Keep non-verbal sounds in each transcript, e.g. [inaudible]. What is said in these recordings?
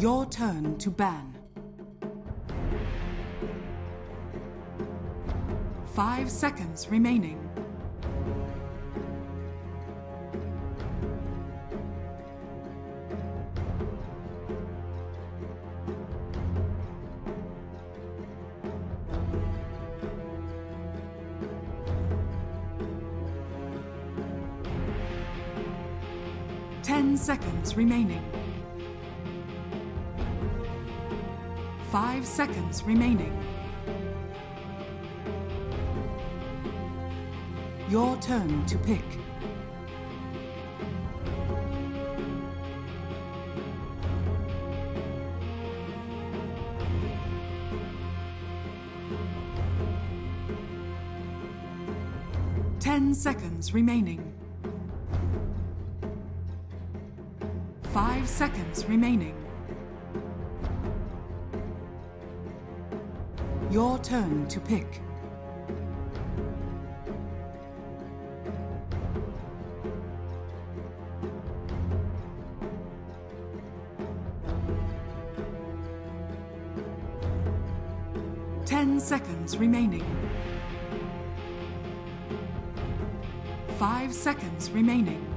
Your turn to ban. Five seconds remaining. Ten seconds remaining. Five seconds remaining. Your turn to pick. Ten seconds remaining. Five seconds remaining. Your turn to pick. Ten seconds remaining. Five seconds remaining.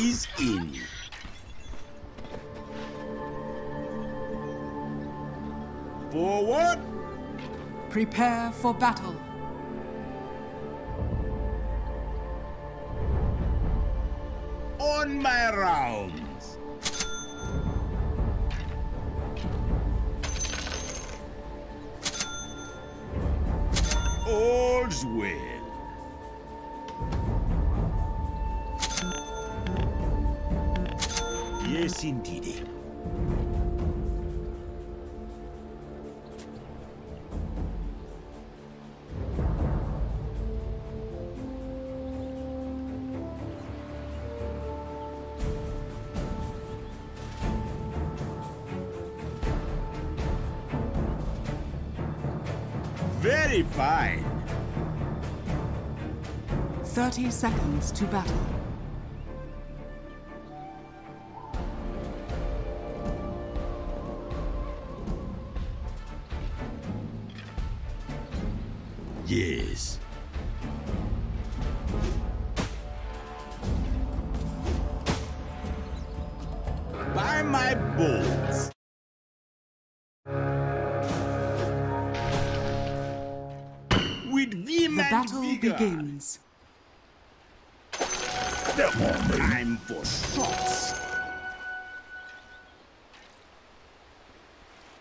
Is in. Forward. Prepare for battle. 30 seconds to battle. Yes. By my balls. With The vim and battle vigor. begins. Time for shots.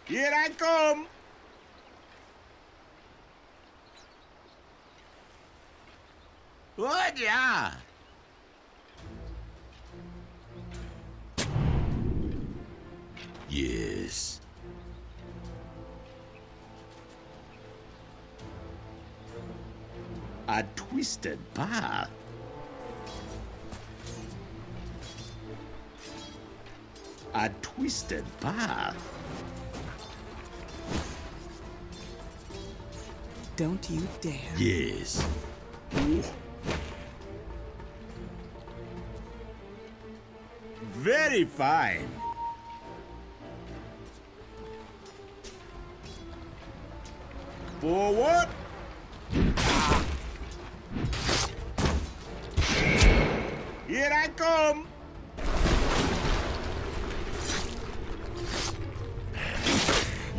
Here I come. What yeah? Yes. A twisted path. A twisted path. Don't you dare. Yes. Ooh. Very fine. Forward. Ah. Here I come.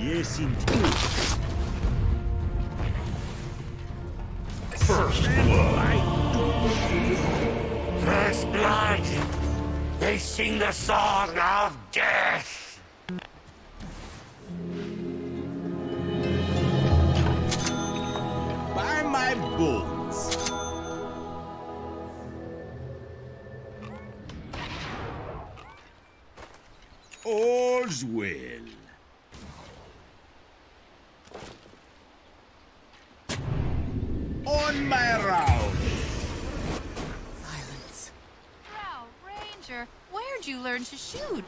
First blood. First blood! They sing the song of death! By my bones. All's well.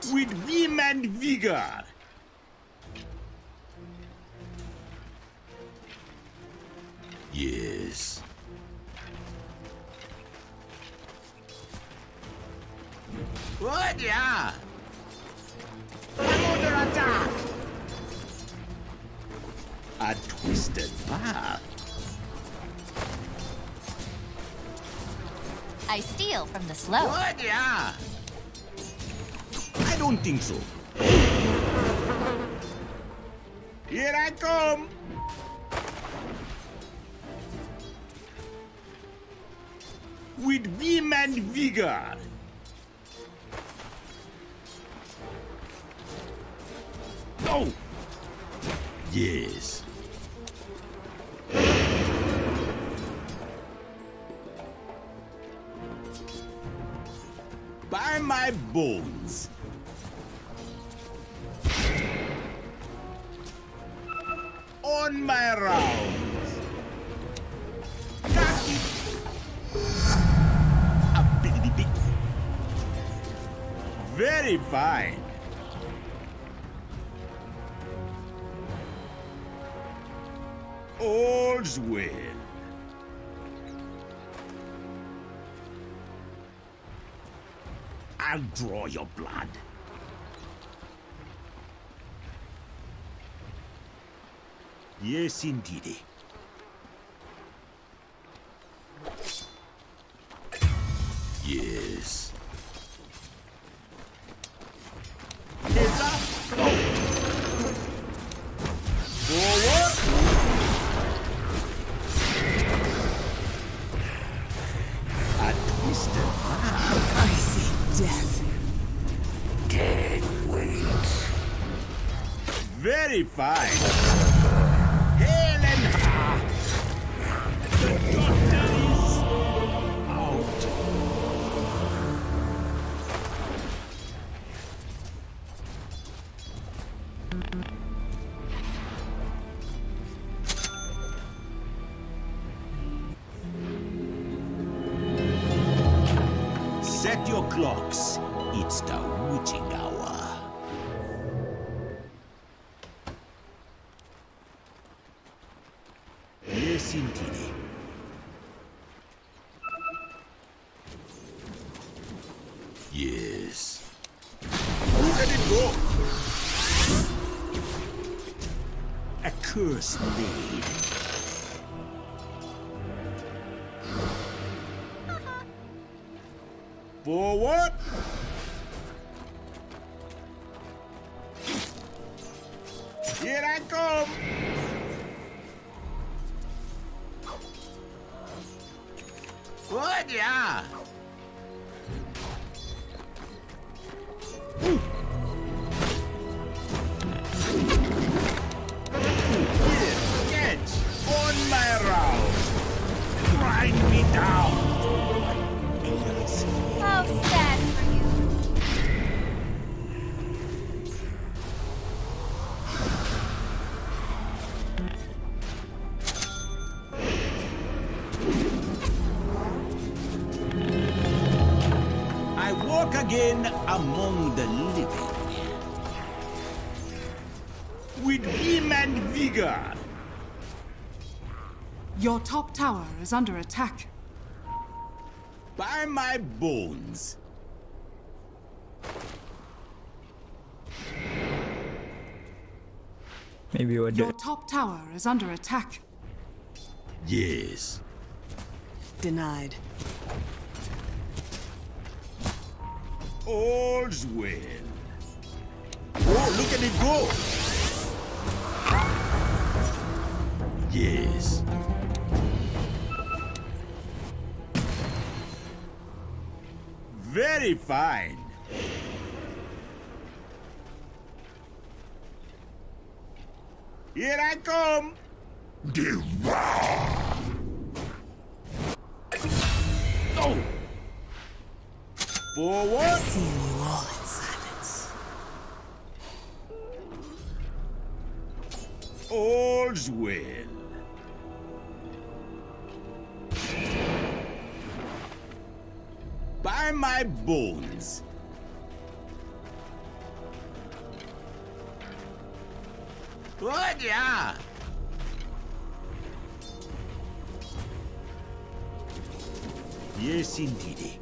With vim and vigor. Yes. What? Yeah. I'm under attack. A twisted path. I steal from the slow. What? Yeah. Don't think so. Here I come. With vim and vigor. Oh! Yes. By my bones. Fine. All's well. I'll draw your blood. Yes, indeedy. Clocks. It's the witching hour. Yes, indeed. Yes. At it go! A curse made. Again among the living. With vim and vigor. Your top tower is under attack. By my bones. Maybe we're Your top tower is under attack. Yes. Denied. All's well. Oh, look at it go! Yes. Very fine. Here I come. Devour! Forward. Seal you all in silence. All's well. By my bones. Good, yeah. Yes, indeed.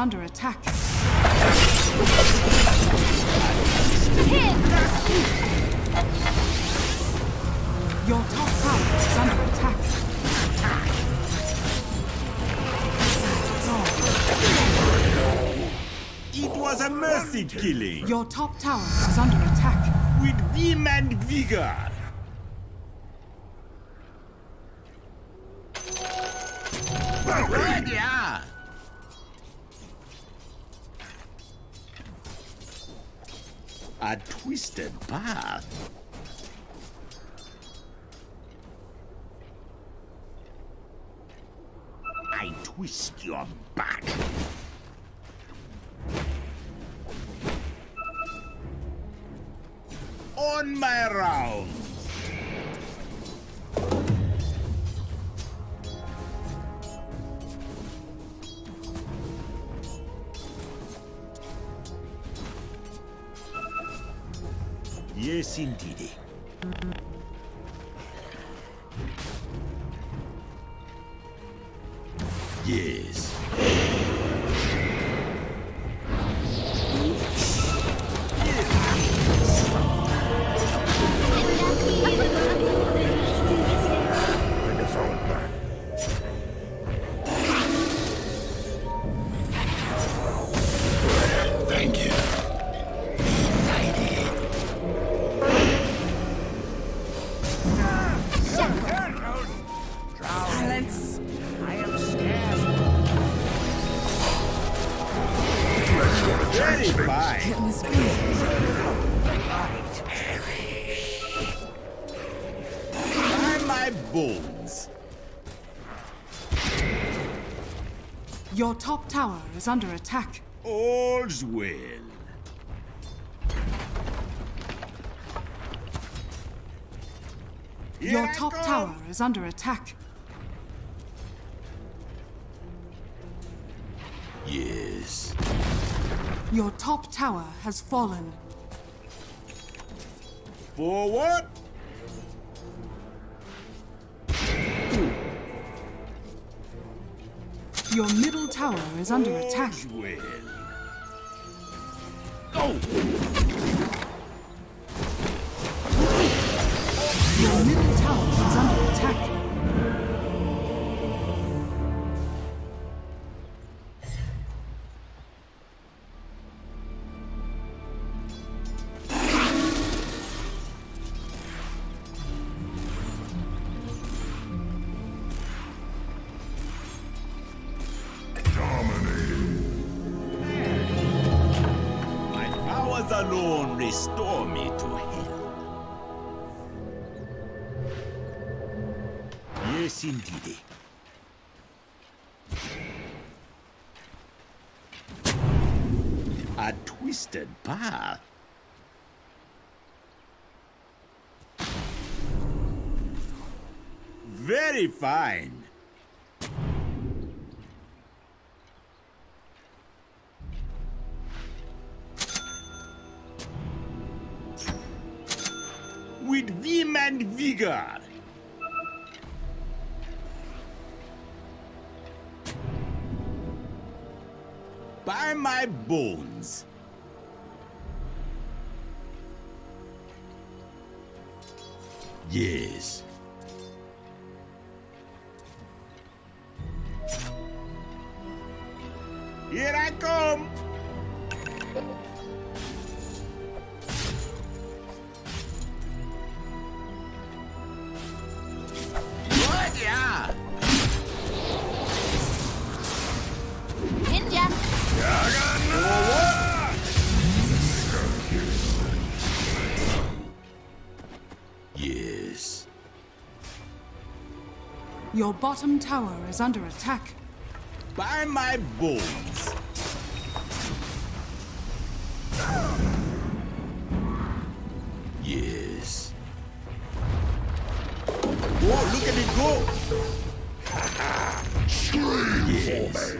Under attack. Your top tower is under attack. It was a mercy killing. Your top tower is under attack. With vim and vigor. Twist your back. On my round. Yes, indeed. Is under attack. All's well. Here Your top tower is under attack. Yes. Your top tower has fallen. Forward. Your middle tower is under attack. All's well. Very fine. With vim and vigor. By my bones. Yes. Here I come. What? Yeah. Ninja! Yes. Your bottom tower is under attack. By my bones. Yes. Whoa, look at it go! yes.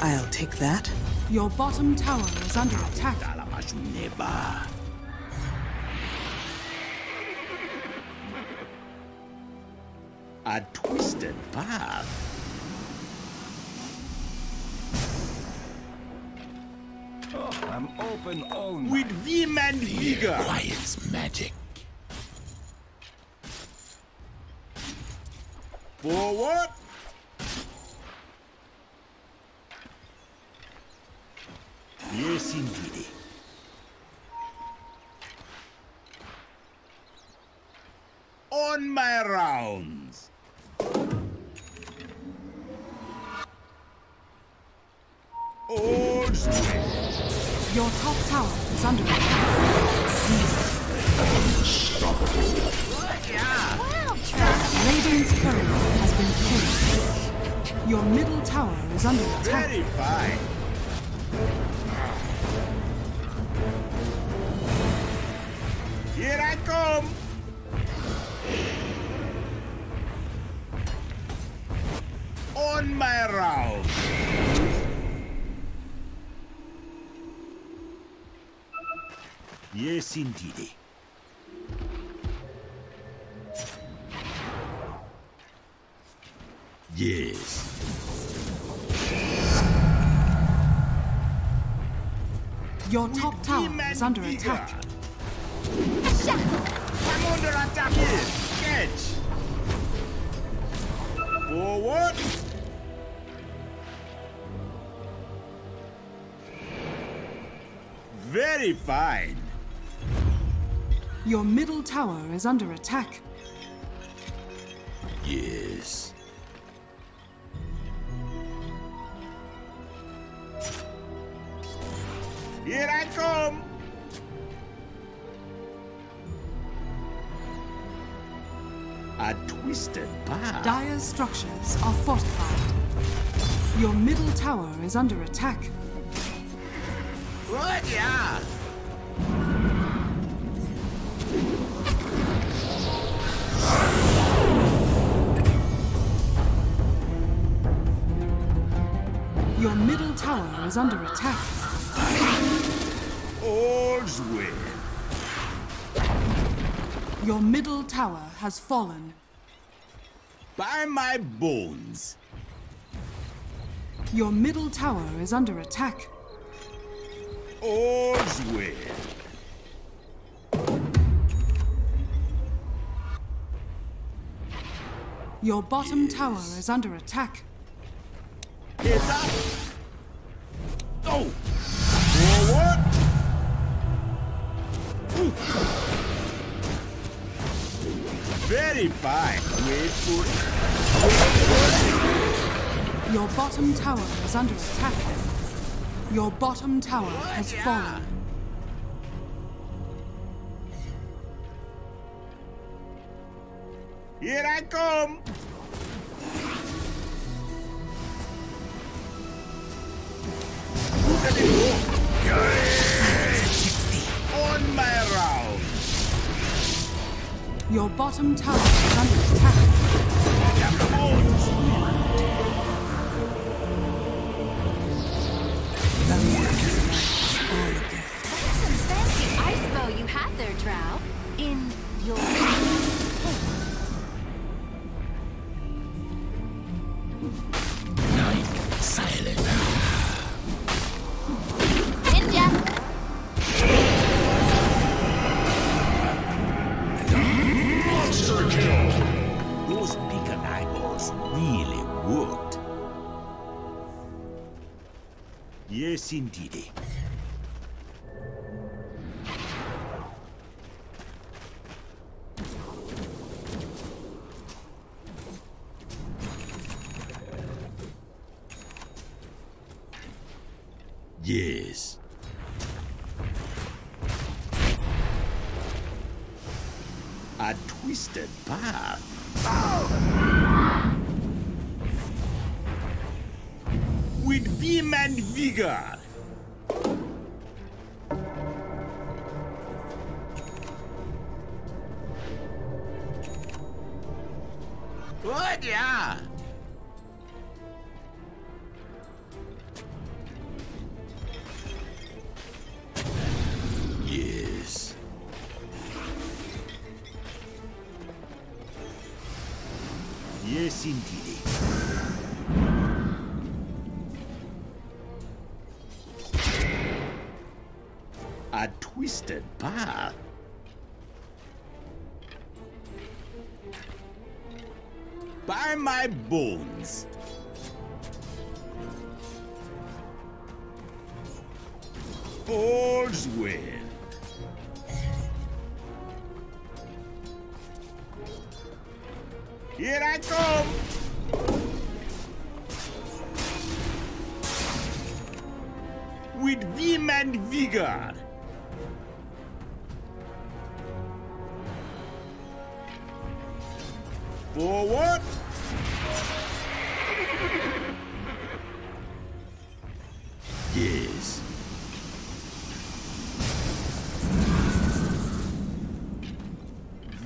I'll take that. Your bottom tower is under attack. Dalamas never. A twisted path. Oh, I'm open all night. With vim and vigor. Quiet's magic. Forward. Yes, indeed. Yes. Yes. Your top tower is under vigor. attack. I'm under attack here. Catch. Forward. Very fine. Your middle tower is under attack. Yes. Here I come. A twisted path. Dire's structures are fortified. Your middle tower is under attack. What? Yeah. Is under attack. All's well. Your middle tower has fallen. By my bones. Your middle tower is under attack. All's well. Your bottom tower is under attack. Up. Very fine. Wait for it. Your bottom tower is under attack. Your bottom tower has fallen. Here I come. Look at it Your bottom tower is under attack. Some fancy ice bow you had there, Drow. In your... Yes, indeedy. Yes. A twisted path. With vim and vigor. By my bones. All's well.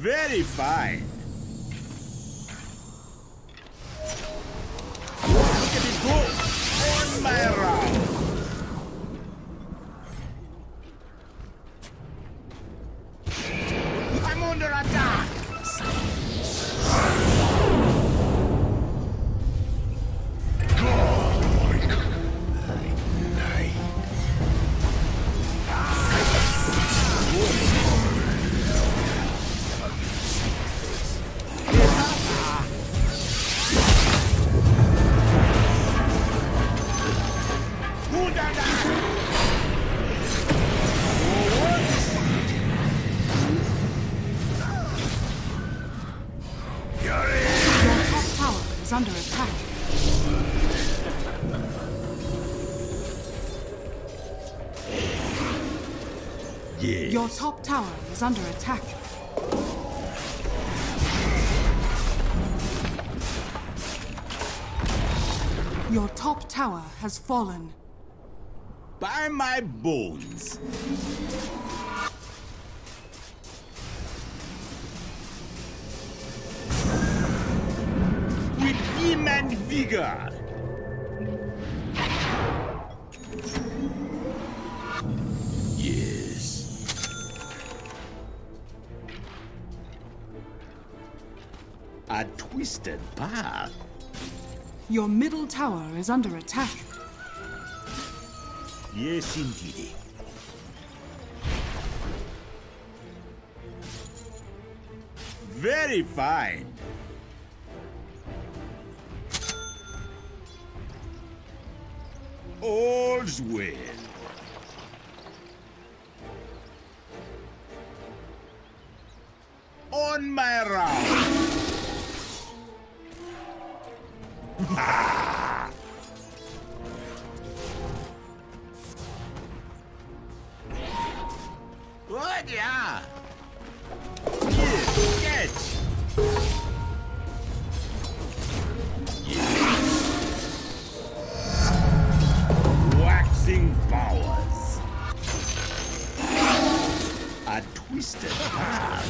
Very Your top tower is under attack. Your top tower has fallen. By my bones. Your middle tower is under attack. Yes, indeed. Very fine. All's well. On my round. Good, yeah. Catch. Waxing powers. A twisted path.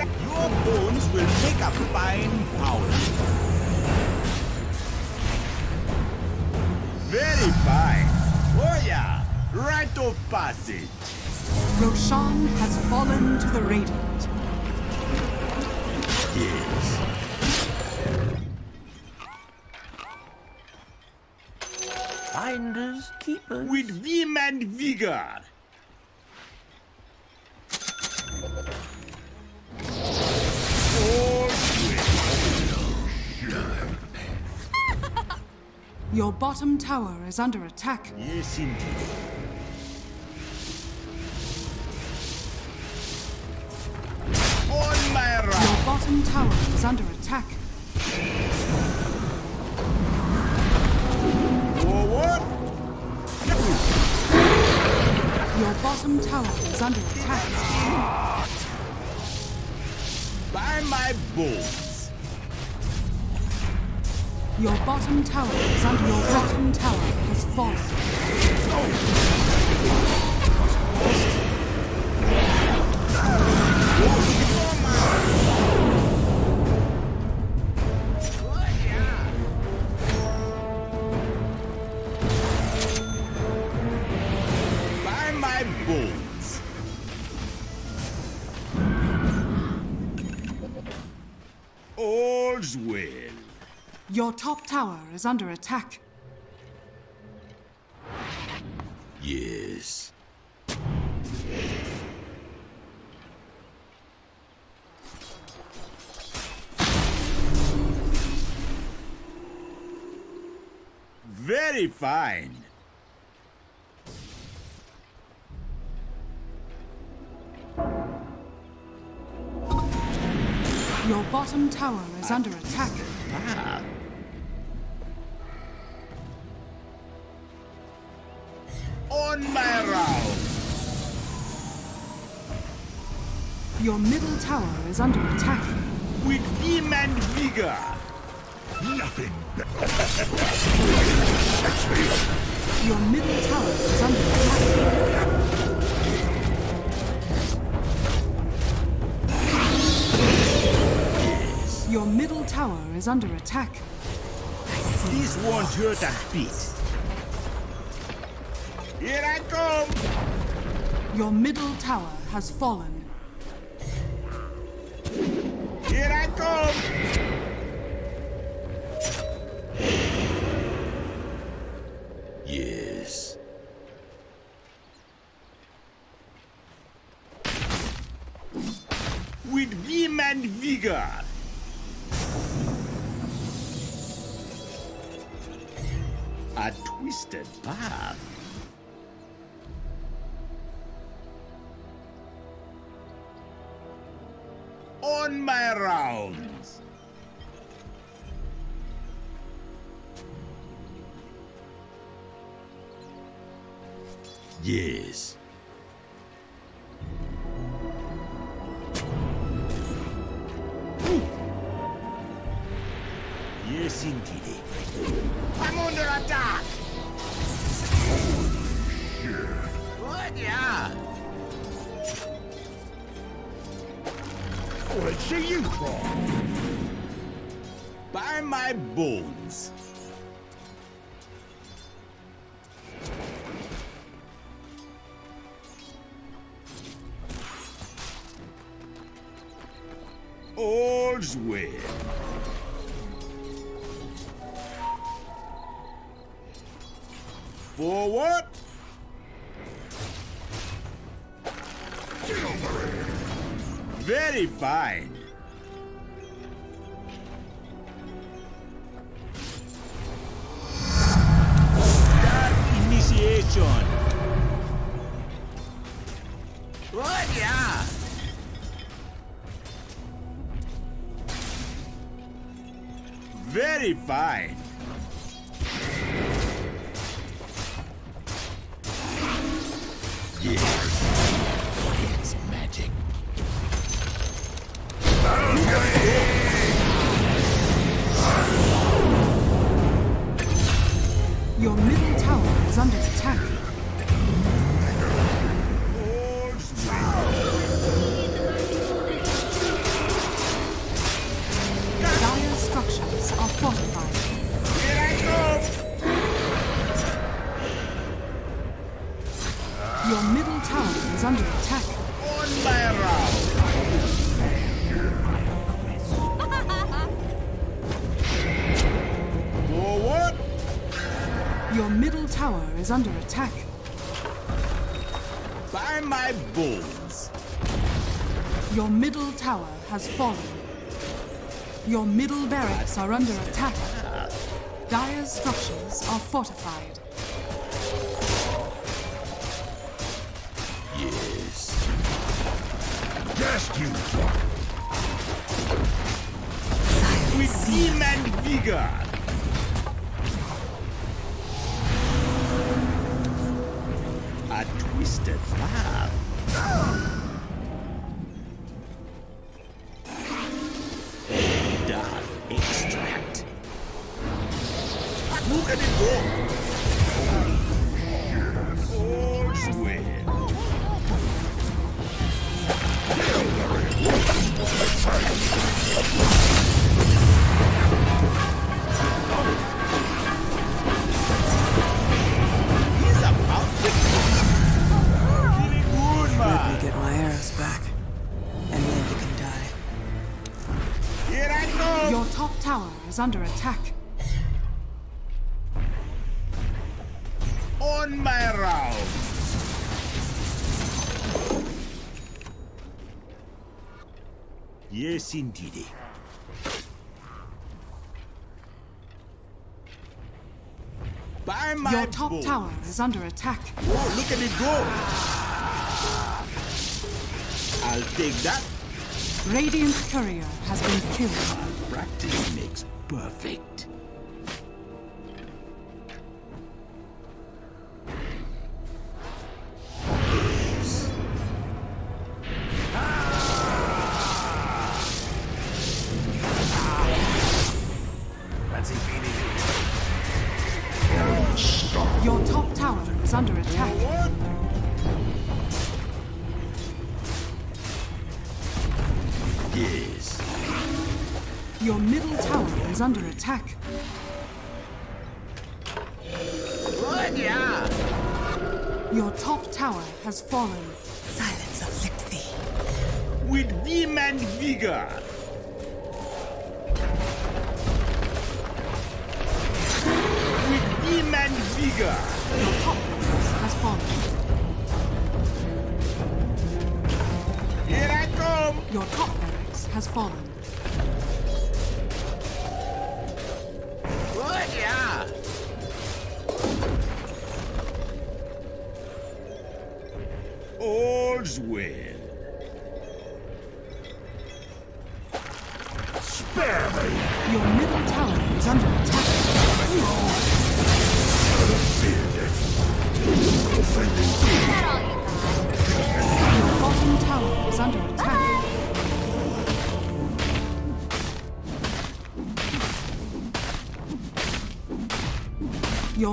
Your bones will make a fine powder. Very fine. Oh yeah, rite of passage. Roshan has fallen to the Radiant. Yes. Finders, keepers. With vim and vigor. Your bottom tower is under attack. Yes, indeed. Your bottom tower is under attack. Your bottom tower is under attack. By my bones. Your bottom tower is under your bottom tower has fallen. By All's well. Your top tower is under attack. Yes. Very fine. Your bottom tower is under attack. Ah. On my round. Your middle tower is under attack. With vim and vigor. Nothing. Your middle tower is under attack. Your middle tower is under attack. This won't hurt a bit. Here I come. Your middle tower has fallen. Here I come. Yes. With vim and vigor. A twisted path. On my rounds. Yes. Yes, indeed. What? Yeah. Let's see you crawl. By my bones. All's well. Forward. Very fine. Start initiation. Yeah. Very fine. Yes. Your middle tower is under is under attack. By my bones. Your middle tower has fallen. Your middle barracks are under attack. Dire's structures are fortified. Yes. Rescue! With vim and vigor. Twisted is under attack. On my round. Yes, indeed. By my Your top tower is under attack. Oh, look at it go. I'll take that. Radiant courier has been killed. Practice makes perfect.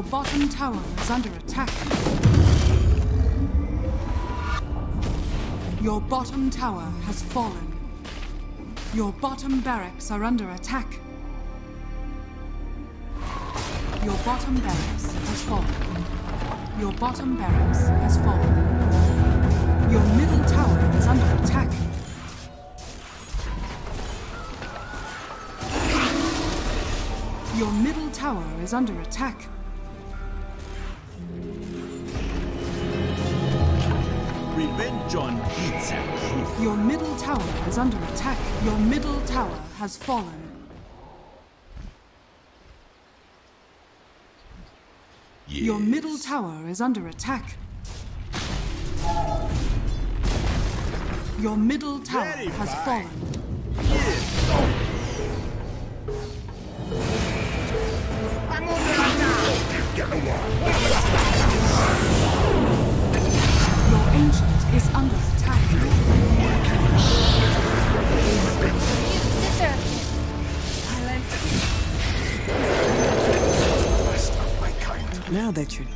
Your bottom tower is under attack. Your bottom tower has fallen. Your bottom barracks are under attack. Your bottom barracks has fallen. Your bottom barracks has fallen. Your middle tower is under attack. Your middle tower is under attack. Your middle tower is under attack. Your middle tower has fallen. Your middle tower is under attack. Your middle tower has fallen.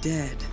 Dead,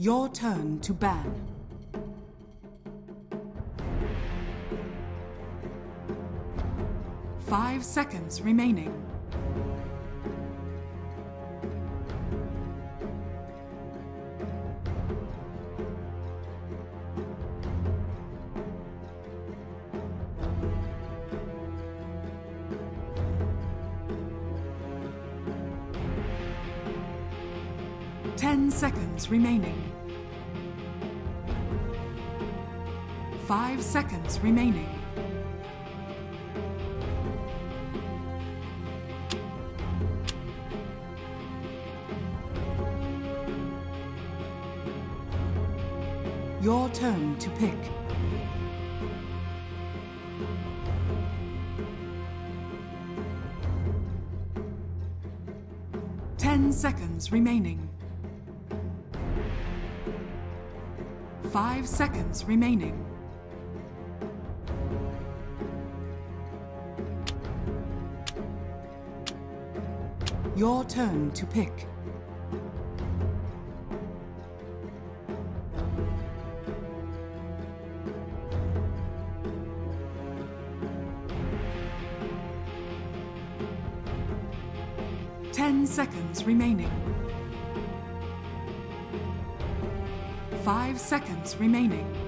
Your turn to ban. Five seconds remaining. Seconds remaining. Five seconds remaining. Your turn to pick. Ten seconds remaining. Five seconds remaining. Your turn to pick. Ten seconds remaining. Five seconds remaining.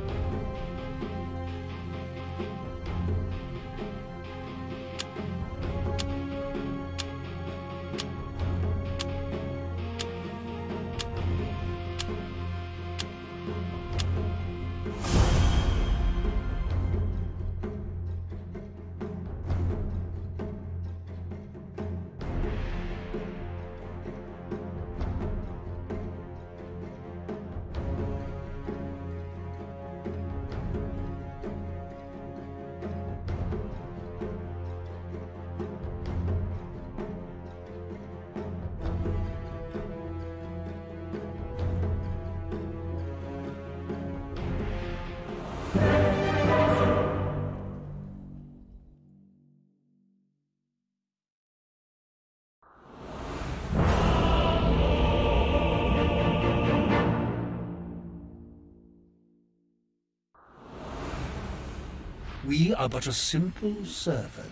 Are but a simple servant.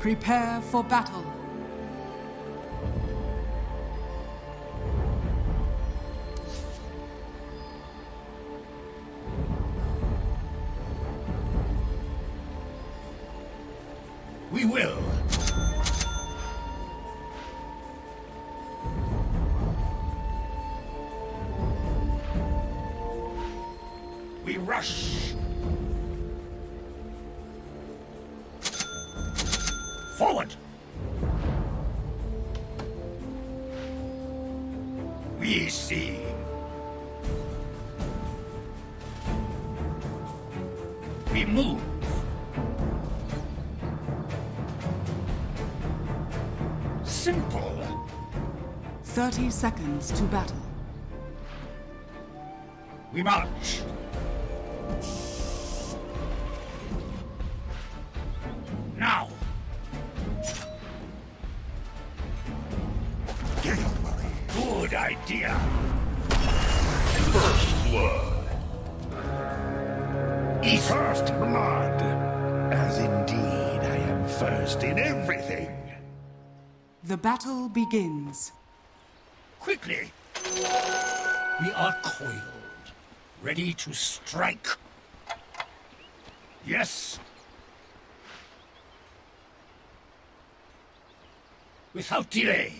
Prepare for battle. 30 seconds to battle. We march. Now. Good idea. First blood. First blood. As indeed I am first in everything. The battle begins. Ready to strike. Yes. Without delay.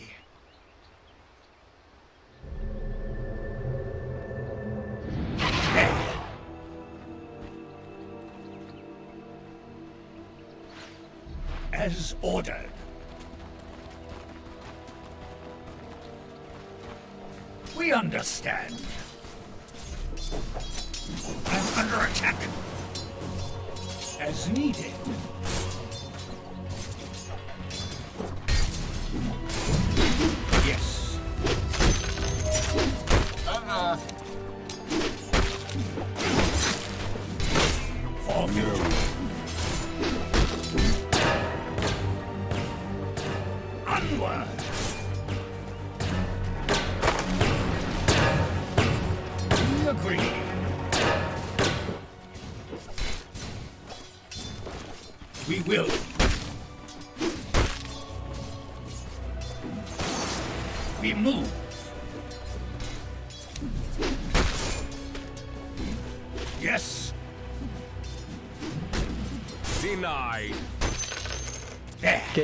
As ordered. We understand. I'm under attack. As needed.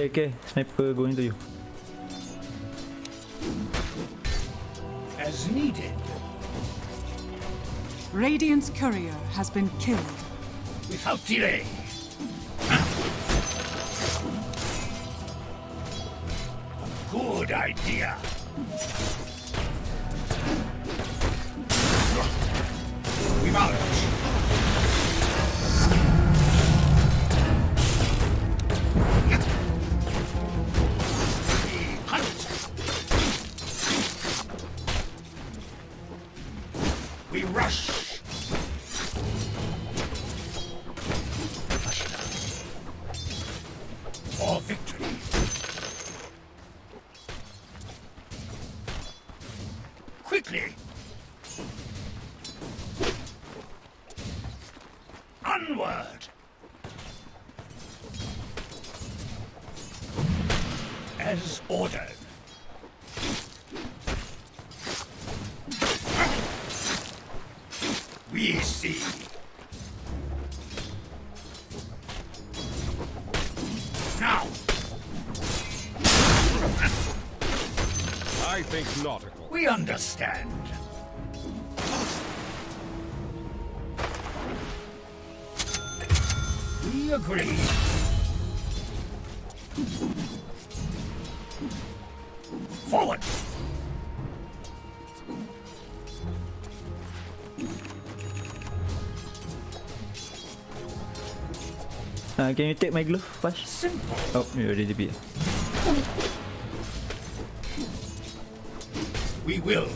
Okay, okay. Sniper uh, going to you. As needed. Radiant's courier has been killed. Without delay. Uh, can you take my glove, Pash? Oh, you already beat. We will.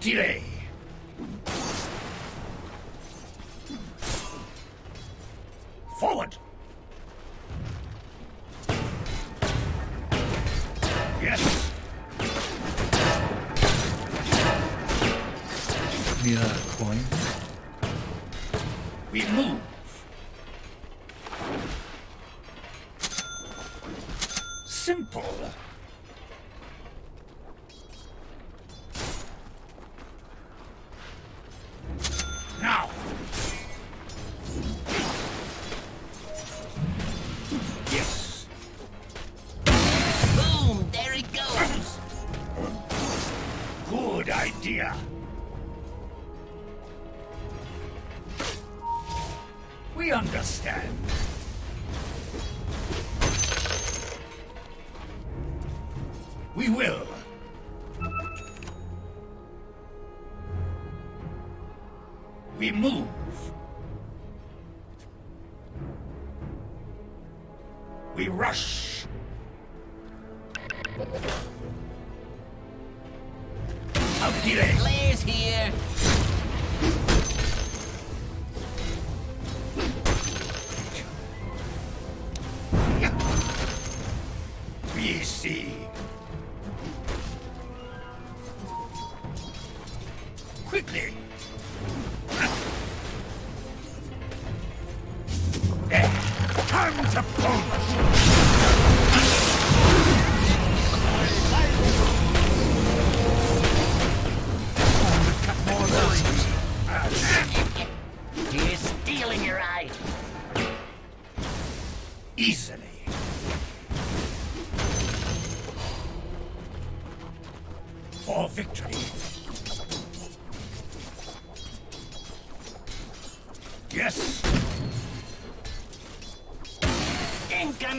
tiré.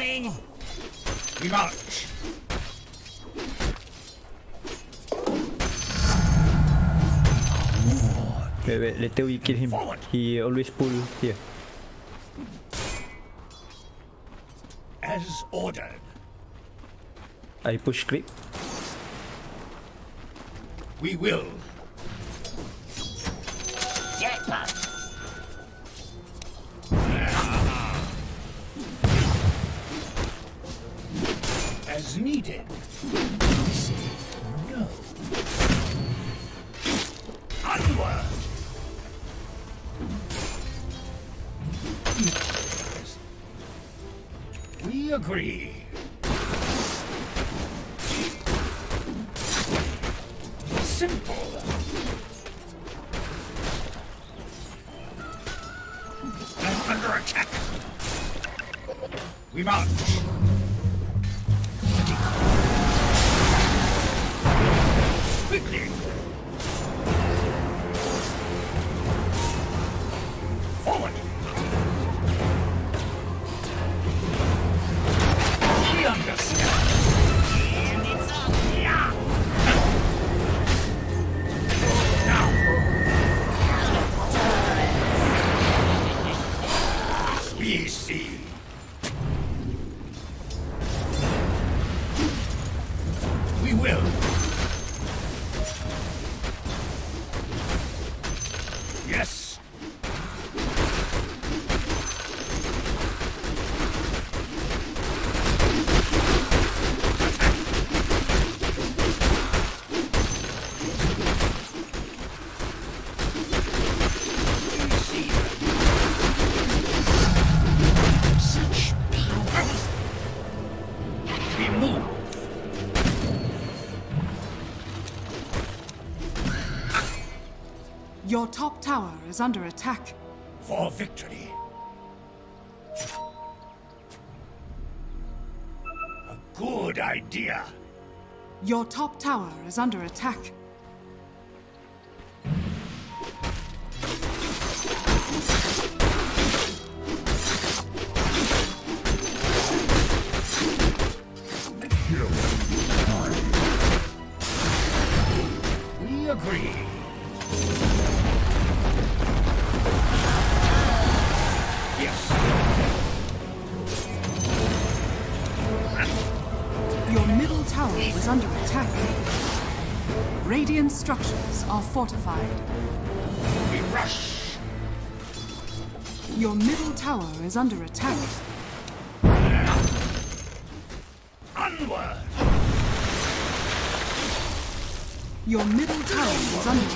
coming! March! Wait, wait, later we kill him. He always pull here. As ordered. I push creep. agree. Your top tower is under attack. For victory. A good idea. Your top tower is under attack. Middle tower is under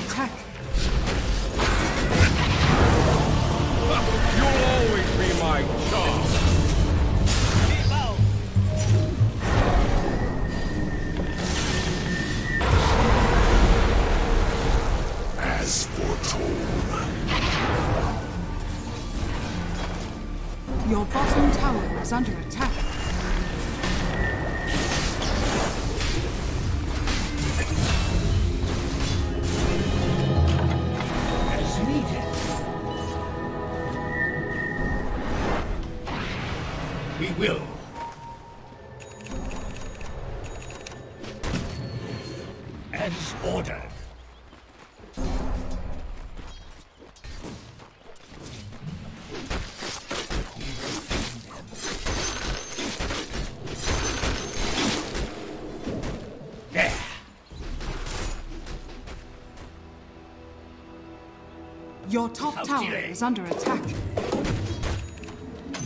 Your top tower is under attack.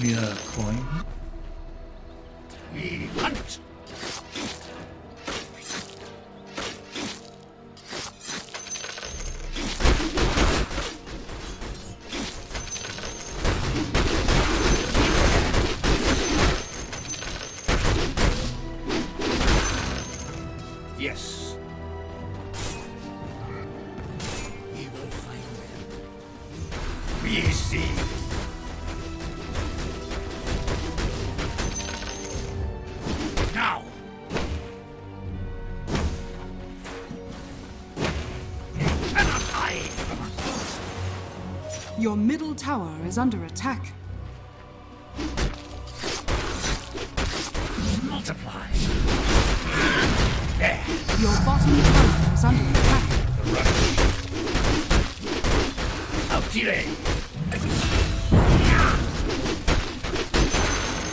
Mere coin. Is under attack. Multiply. There. Your bottom tower is under attack. Out delay.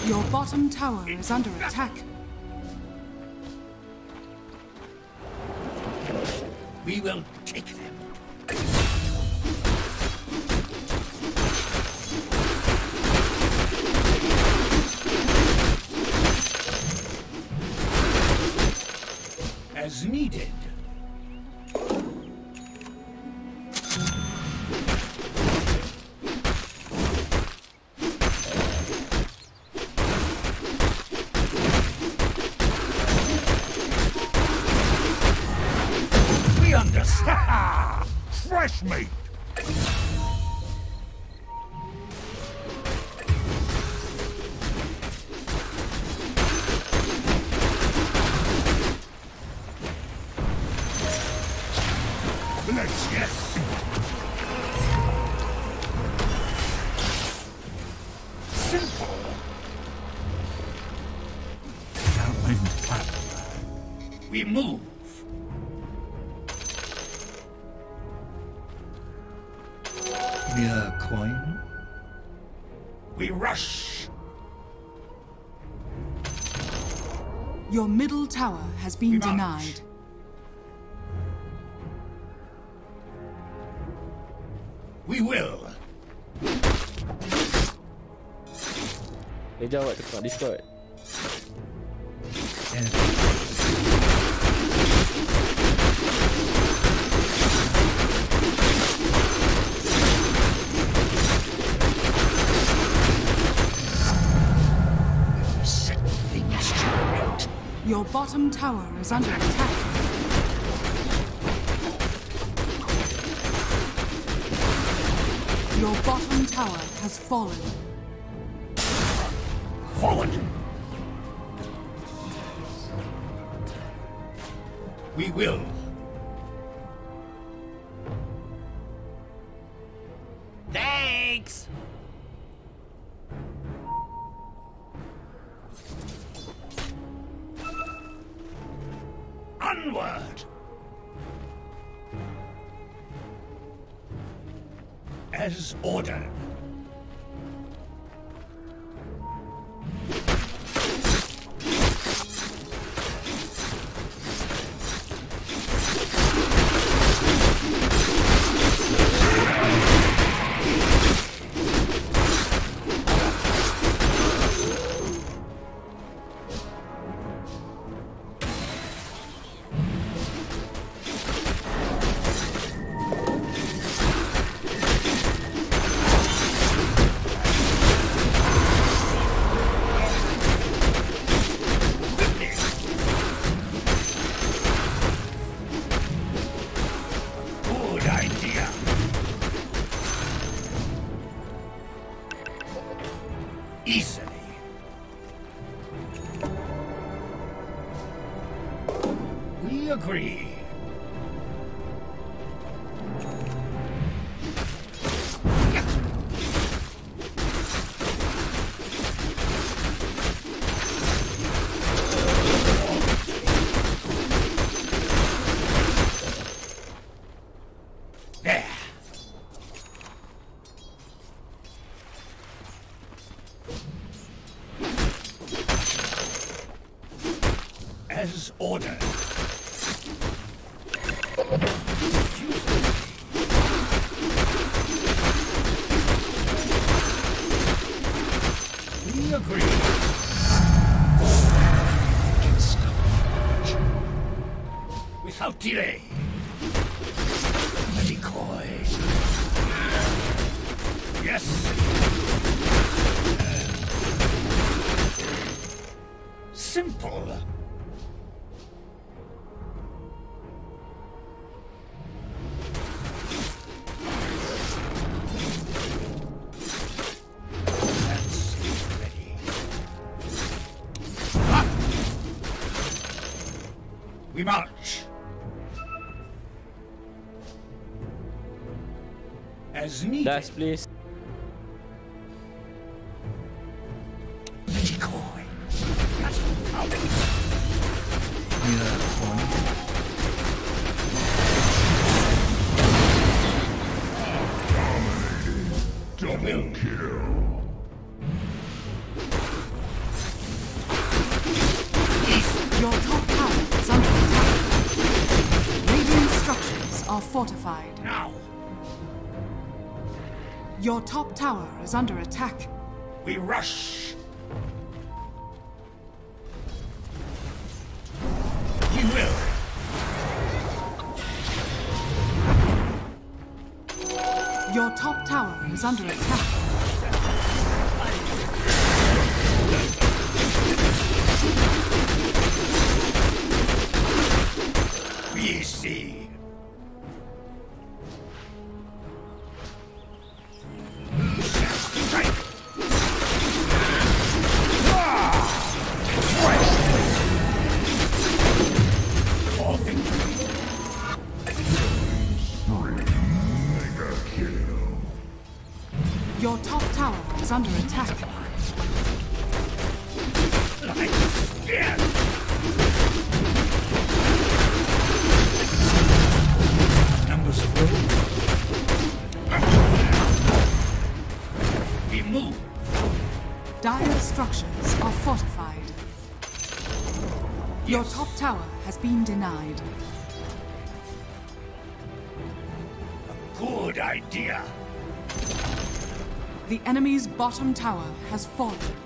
Your bottom tower is under attack. We will take them. As needed. Tower has been march. denied. We will. Dia jawab dekat Discord. bottom tower is under attack. Your bottom tower has fallen. Dust, please. Your top tower is under attack. We rush! You will! Your top tower is under attack. idea. The enemy's bottom tower has fallen.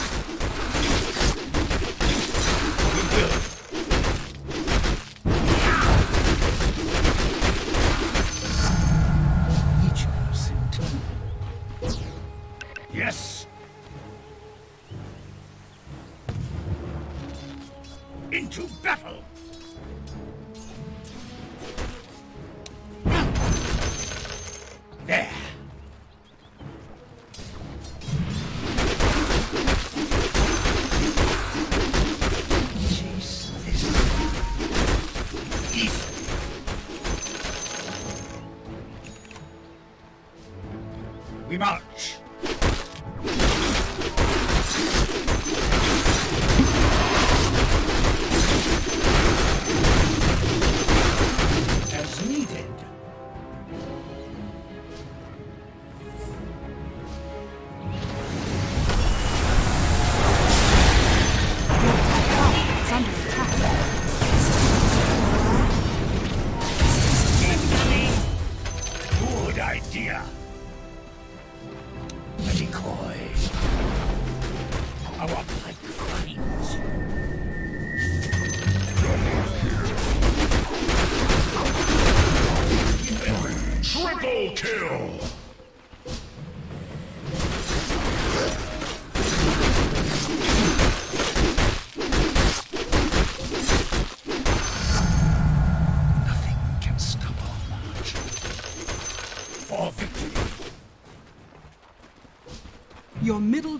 Hostia.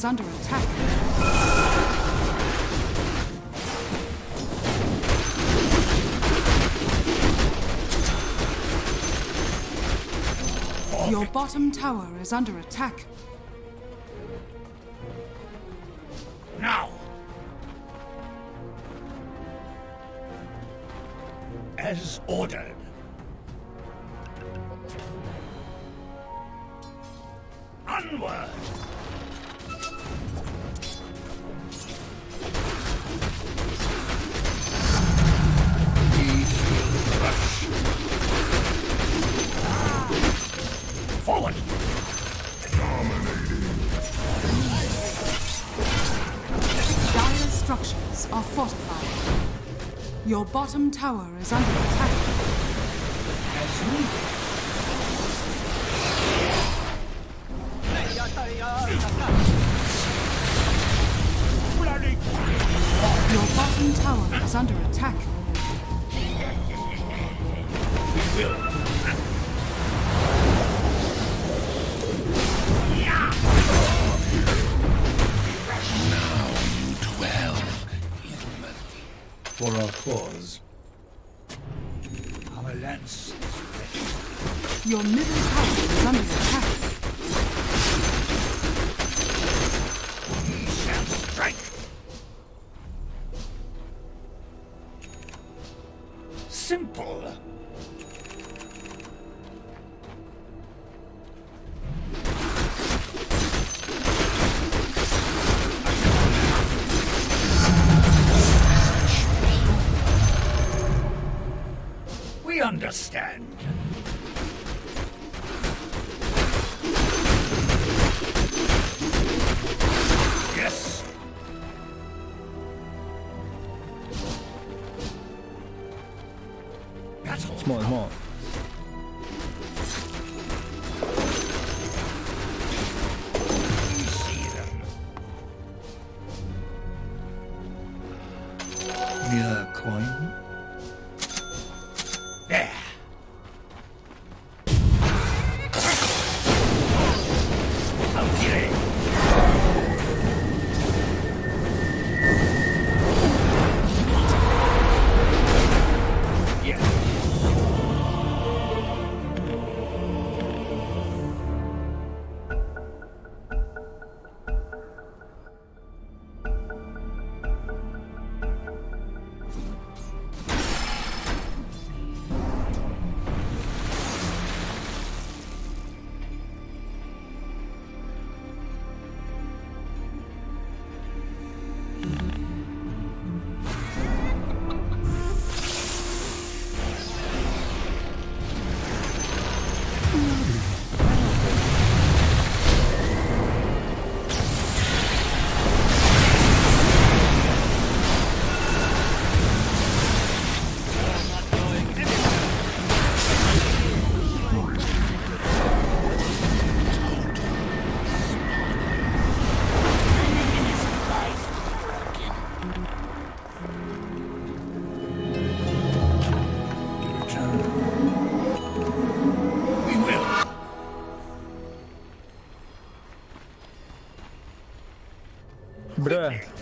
is under attack. Your bottom tower is under attack. bottom tower is under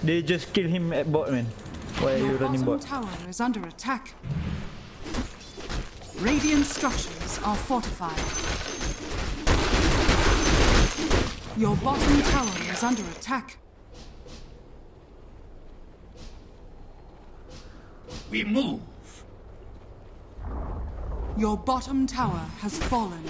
they just kill him at bot, man. Why are you Your running bottom bot? tower is under attack. Radiant structures are fortified. Your bottom tower is under attack. We move. Your bottom tower has fallen.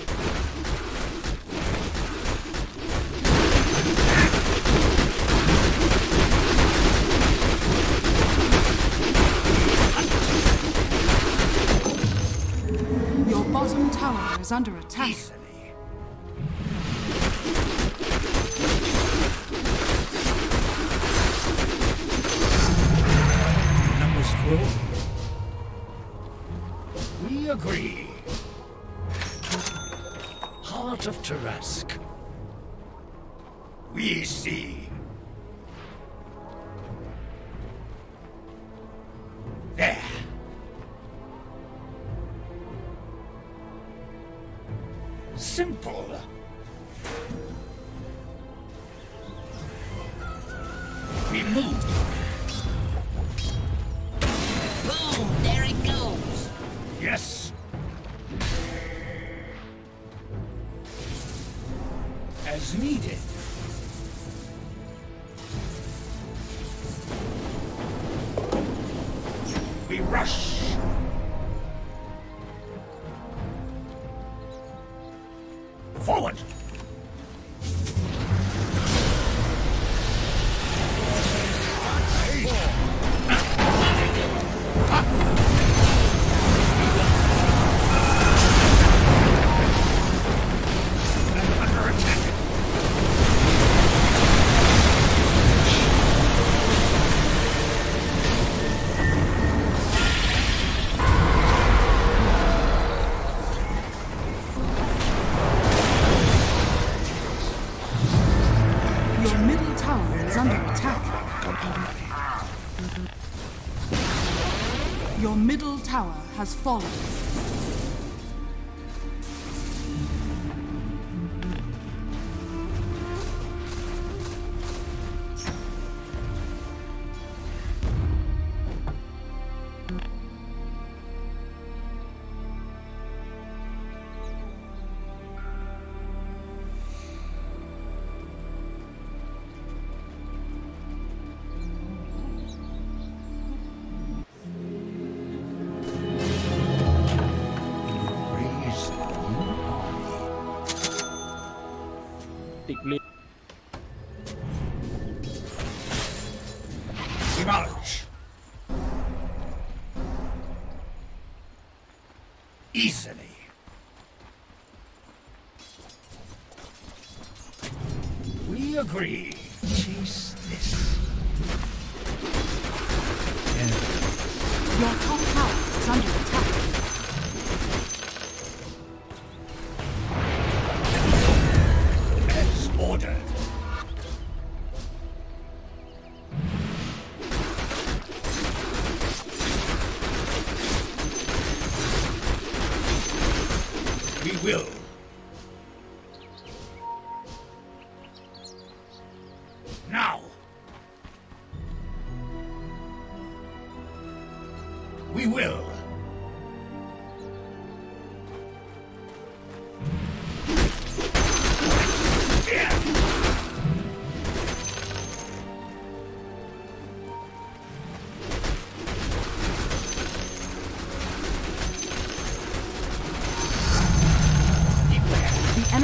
Your bottom tower is under attack. Simple. Has fallen.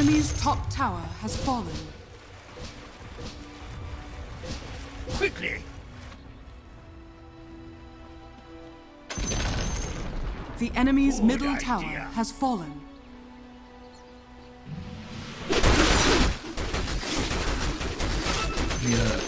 enemy's top tower has fallen. Quickly! The enemy's Good middle idea. tower has fallen. Yeah.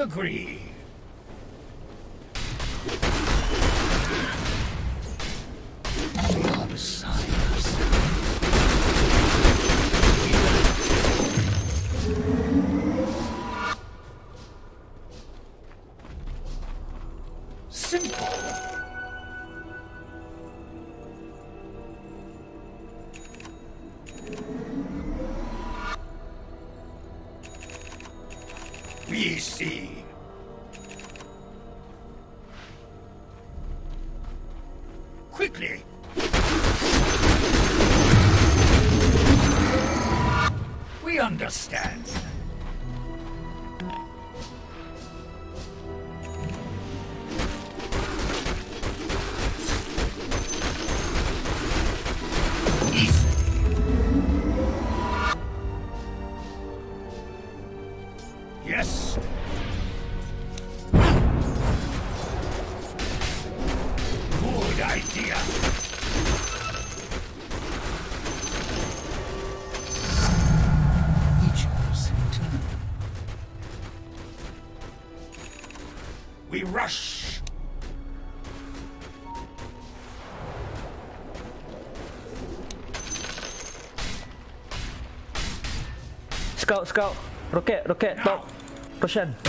agree. scout, scout. Roket, roket, top. Roshan.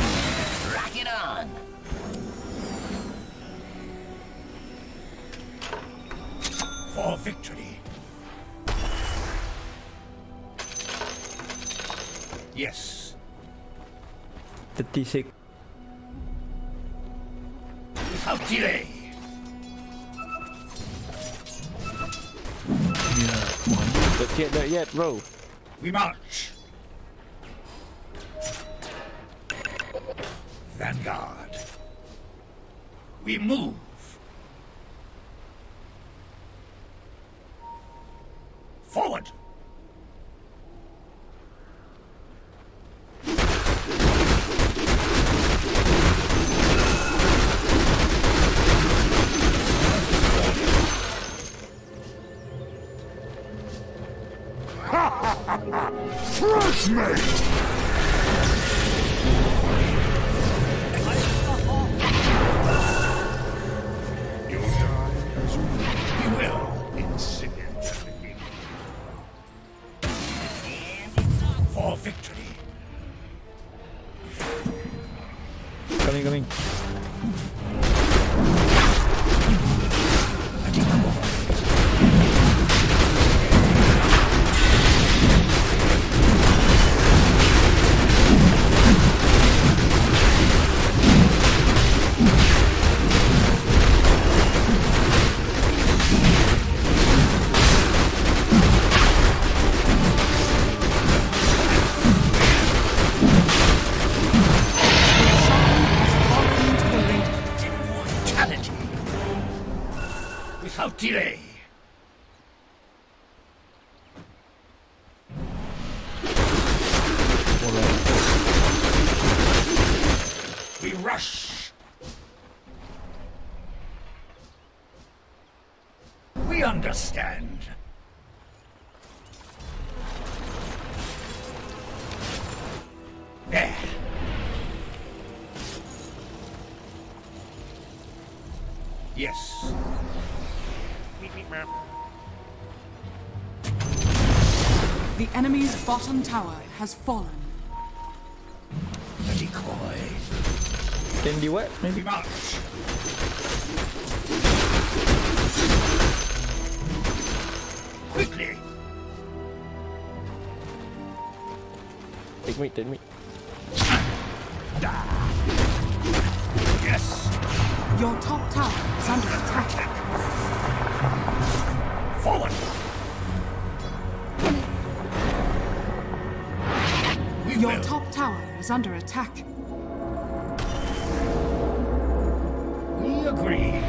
bottom tower has fallen. A decoy. Can do what? Maybe. Quickly. Take me, take me. Green.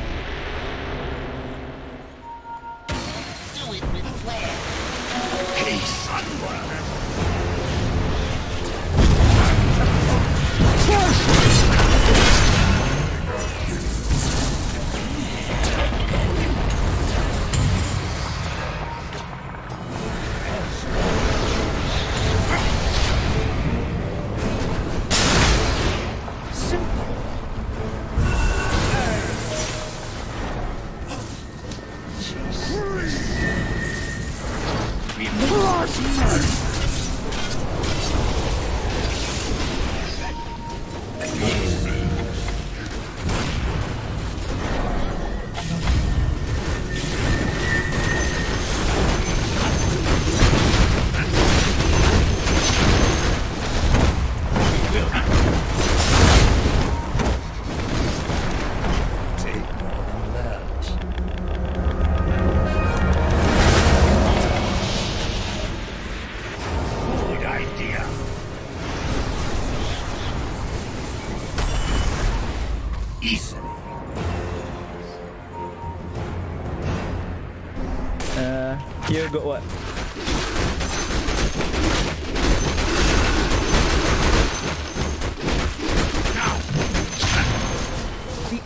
The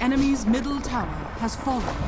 enemy's middle tower has fallen.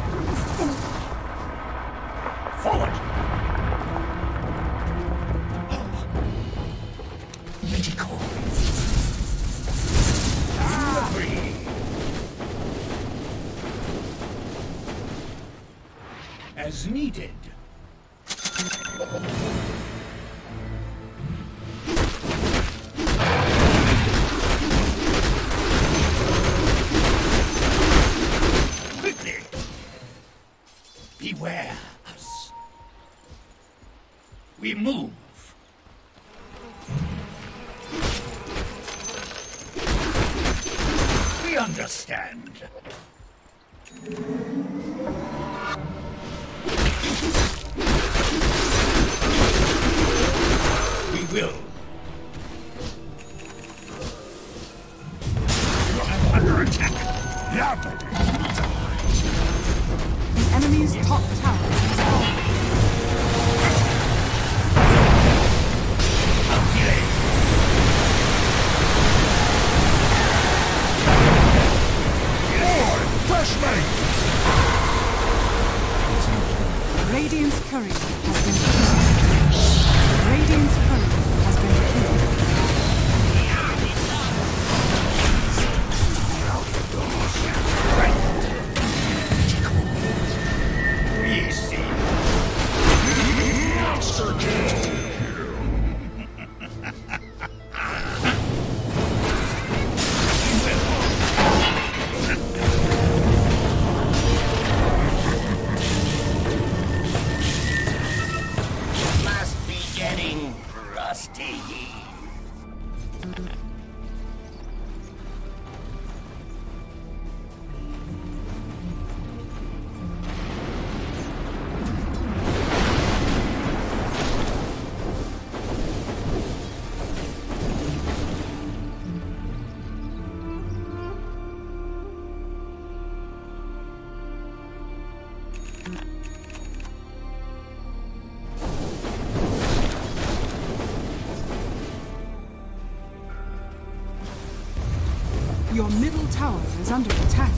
tower is under attack.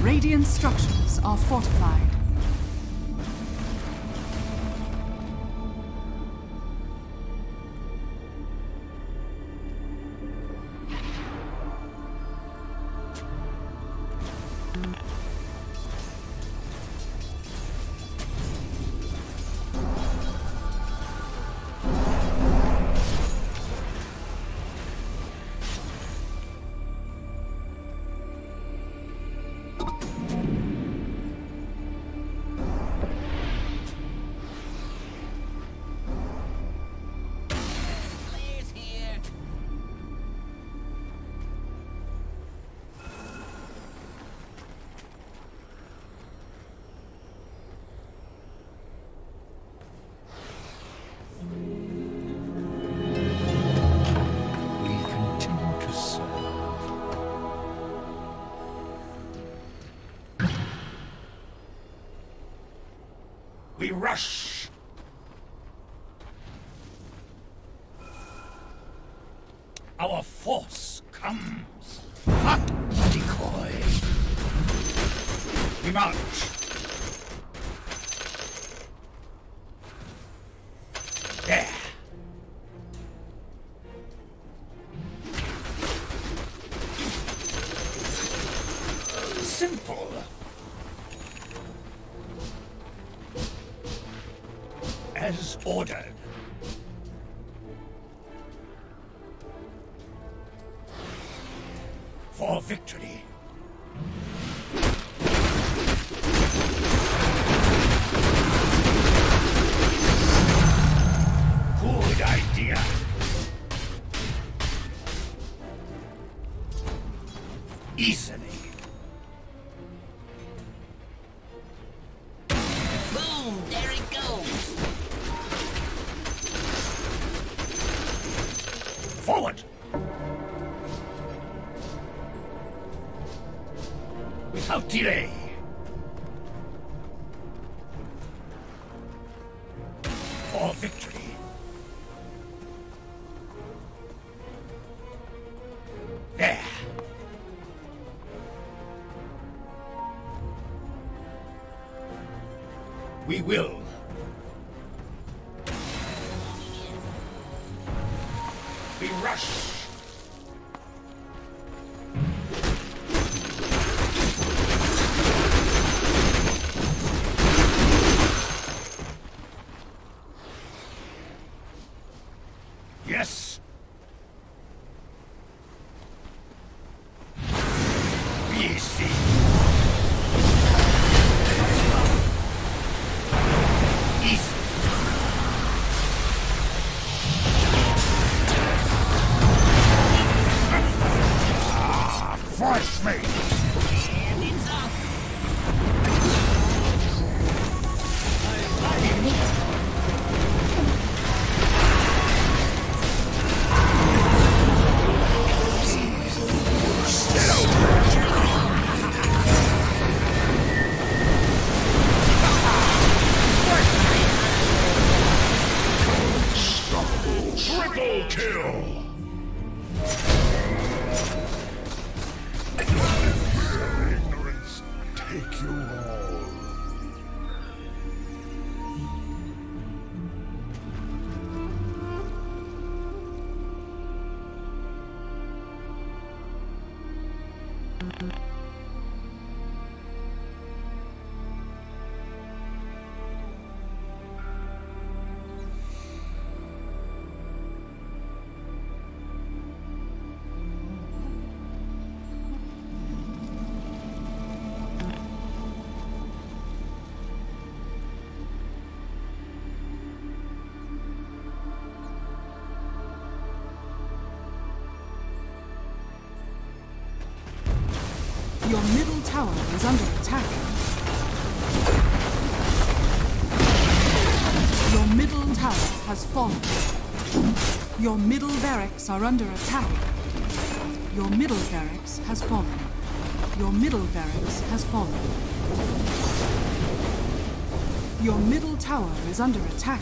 Radiant structures are fought. rush. order. Tower is under attack. Your middle tower has fallen. Your middle barracks are under attack. Your middle barracks has fallen. Your middle barracks has fallen. Your middle tower is under attack.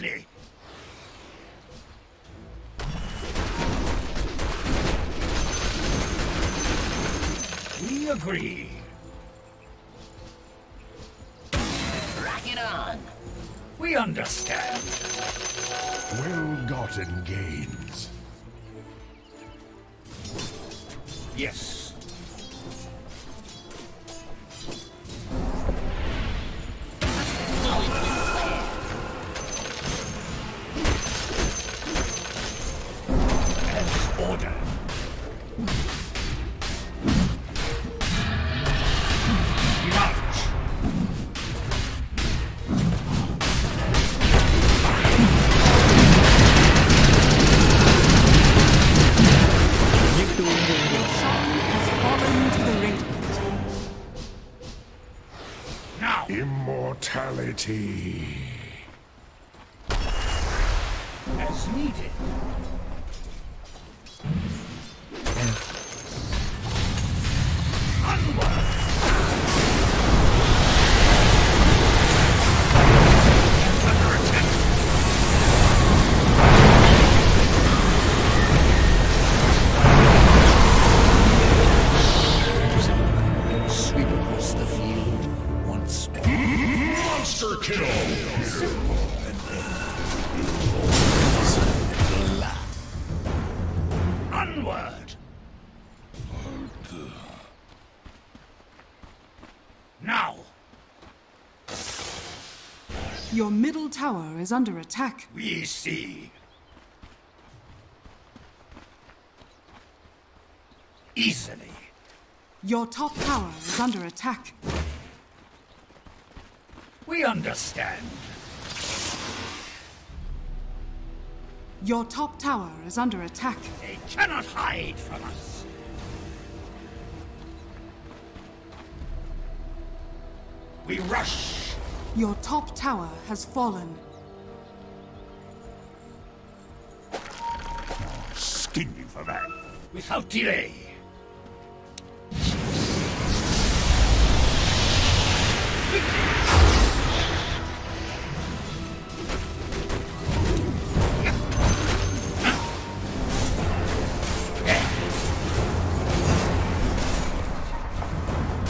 Quickly. We agree. Rock it on. We understand. Well-gotten gains. is under attack. We see. Easily. Your top tower is under attack. We understand. Your top tower is under attack. They cannot hide from us. We rush. Your top tower has fallen. Sting for that. Without delay.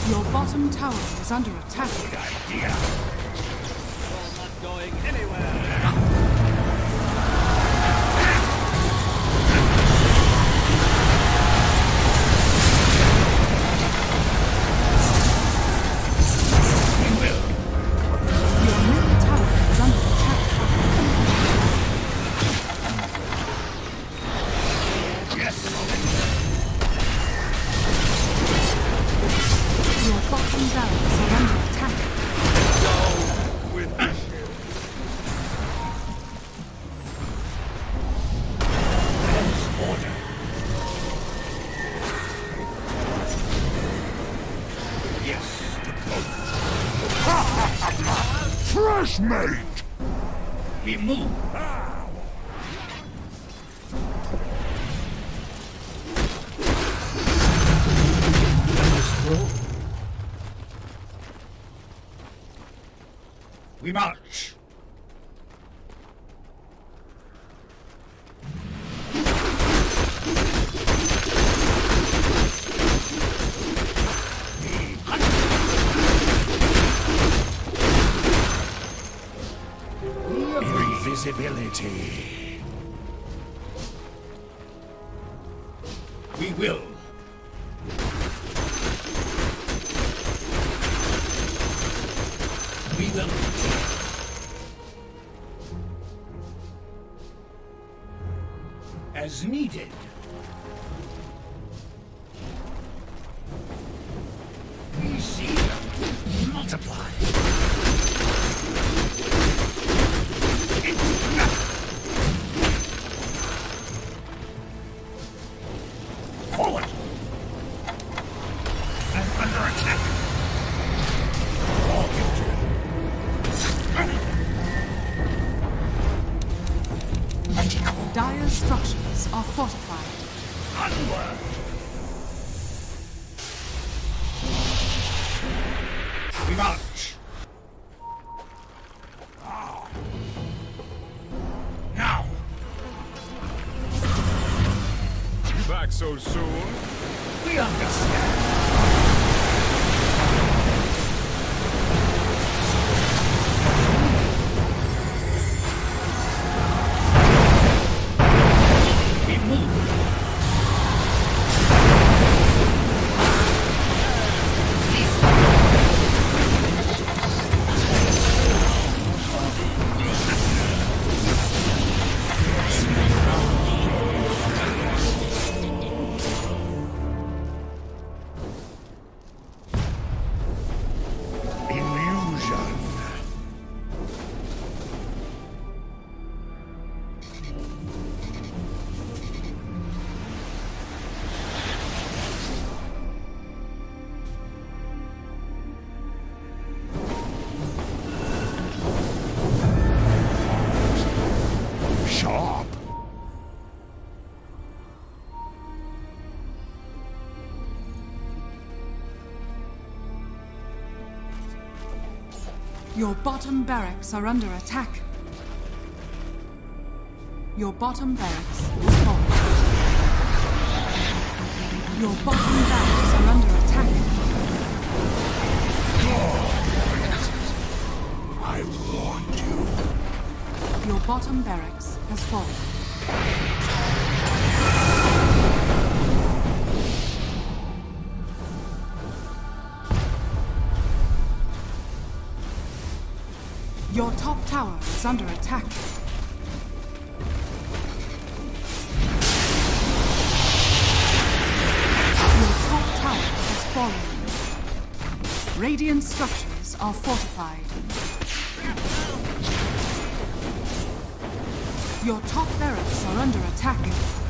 Your bottom tower is under attack. Good Idea. Forward! So soon? Your bottom barracks are under attack. Your bottom barracks is fallen. Your bottom barracks are under attack. I warned you. Your bottom barracks has fallen. Is under attack. Your top tower has fallen. Radiant structures are fortified. Your top barracks are under attack.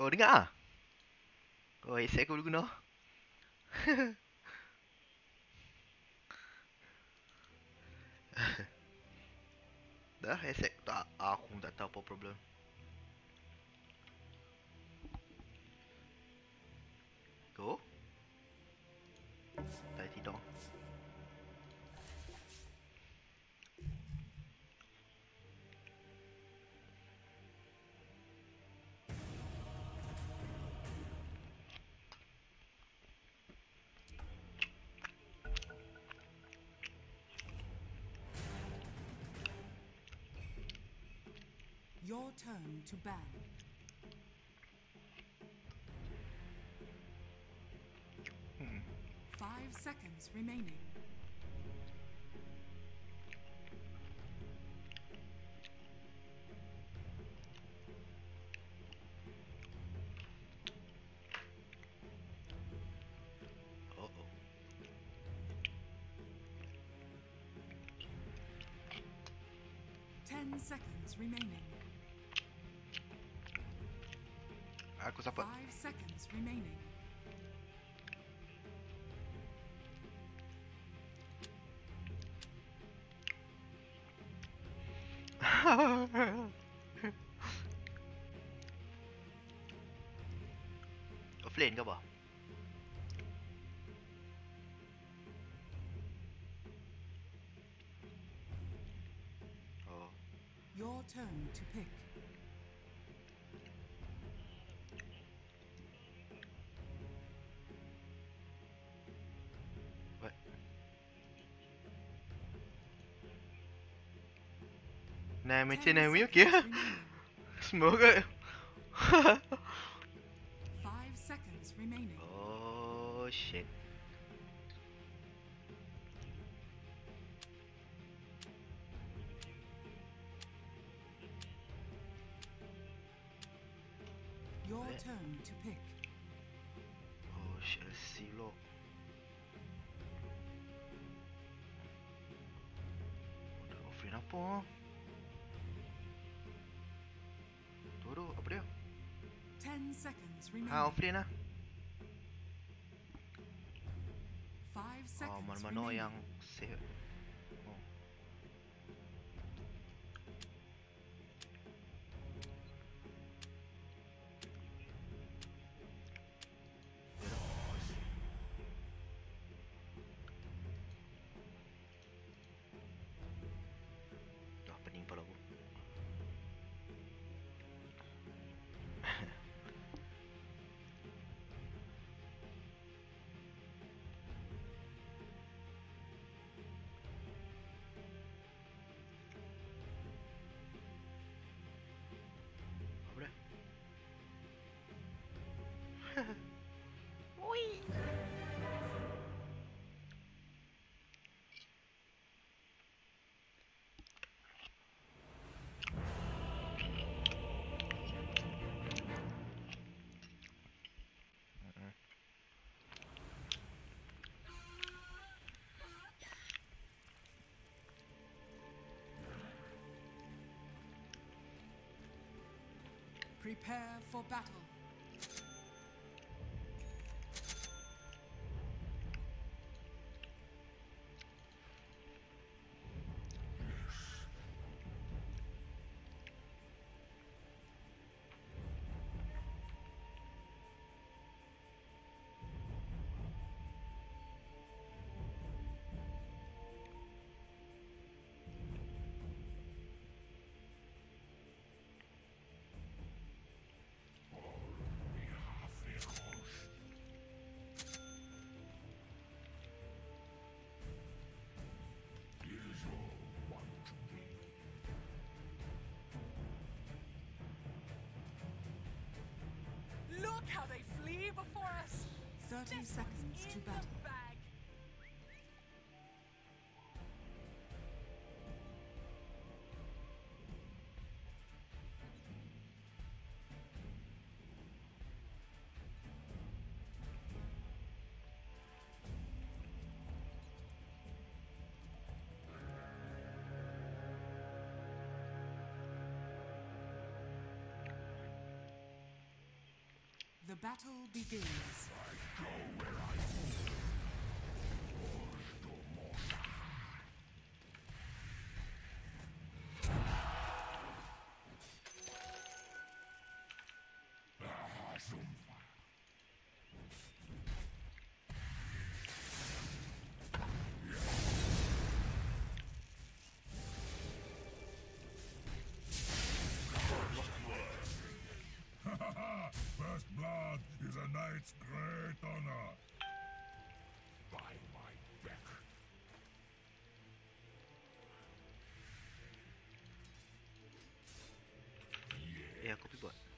Oh, dengar ah. Oh, headset aku guna. [laughs] Dah, headset tak aku tak tahu apa problem. To ban. Five seconds remaining. Ten seconds remaining. Five seconds [laughs] ke apa? Oh. Your turn to pick. Nah, macam Ten Naomi okey lah. seconds remaining. Semua ke? Five seconds remaining. oh shit. Your Wait. turn to pick. Oh shit, let's see loh. Order offering apa? Tu seconds remaining. Ha, offering lah. Five Oh, seconds yang save. Prepare for battle. How they flee before us. 30 seconds to battle. Battle begins. É, Jacob Bond.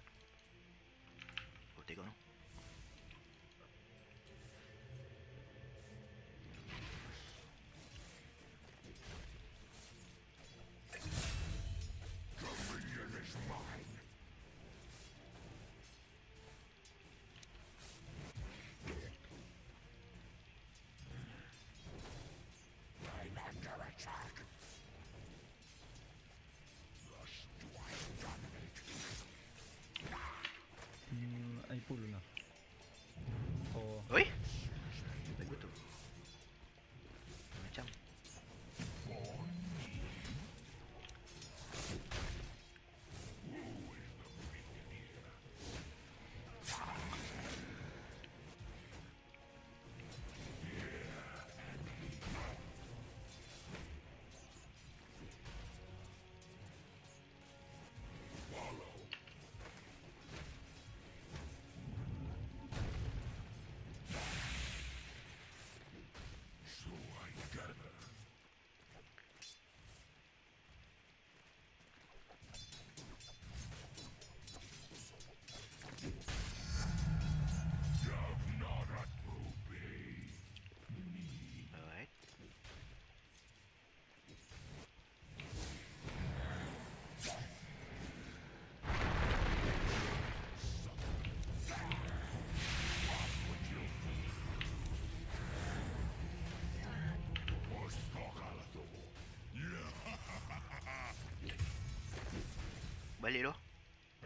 Balik tu.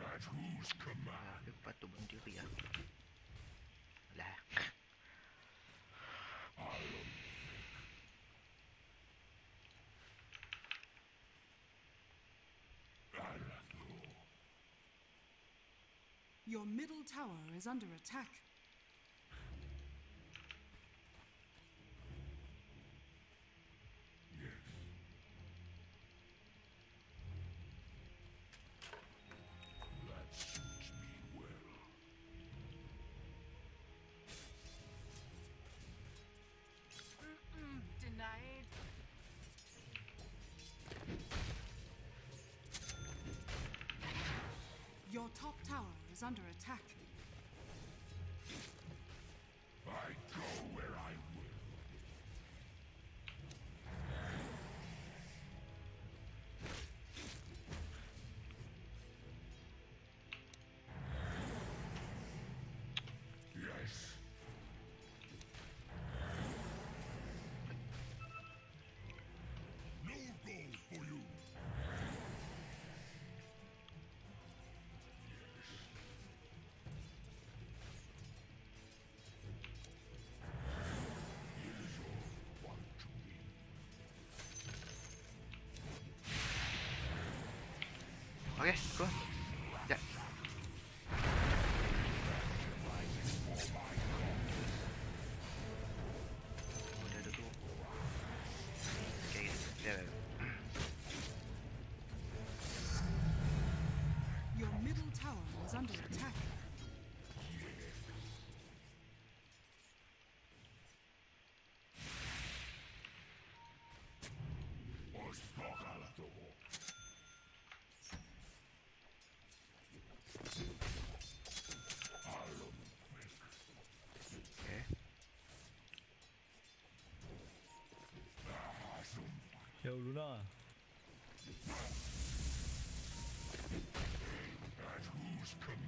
Ah, Dia patut bunuh diri lah. Lah. Your middle tower is under attack. Okay, Yo, Luna. At whose command?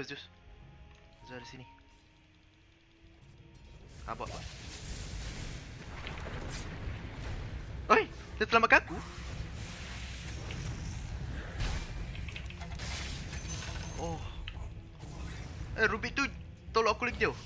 Oh, Zeus. Zeus ada sini. Bot. Oi, dia selamatkan aku. Oh. Eh, Rubik tu tolong aku lagi jauh.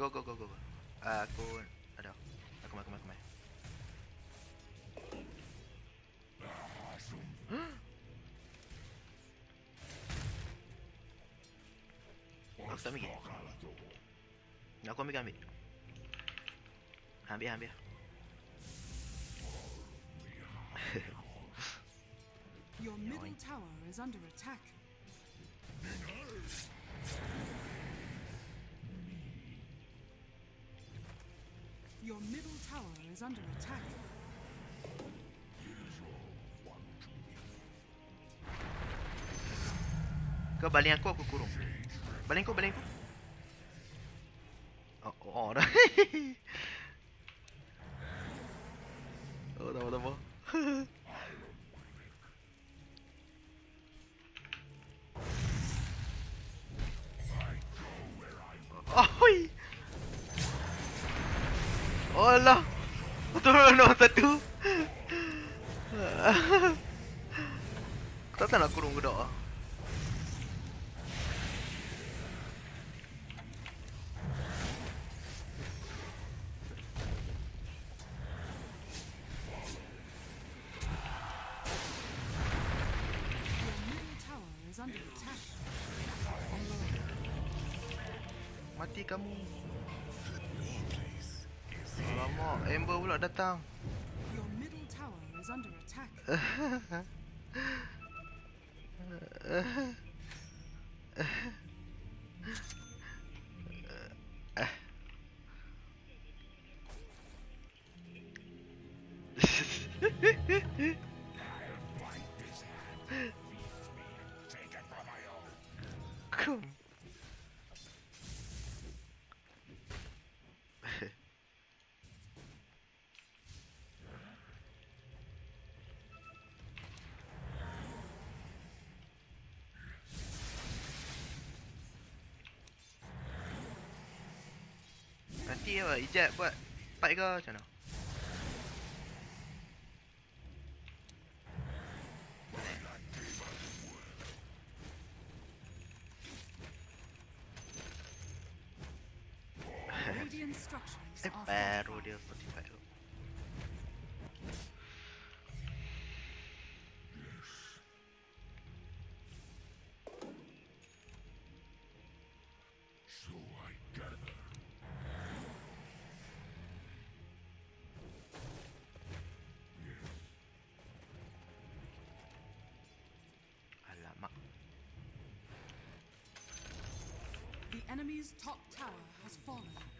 Go go go go. go. Ah, aku ada. Aku mai aku mai aku mai. Aku tak ambil. Aku ambil ambil. Ambil ambil. [laughs] Your middle tower is under attack. Your middle tower is under attack. Kau baling aku aku kurung. Baling kau baling kau. Oh, oh, oh [laughs] downtown. Nanti apa? Ijat buat fight ke macam mana? Enemy's top tower has fallen.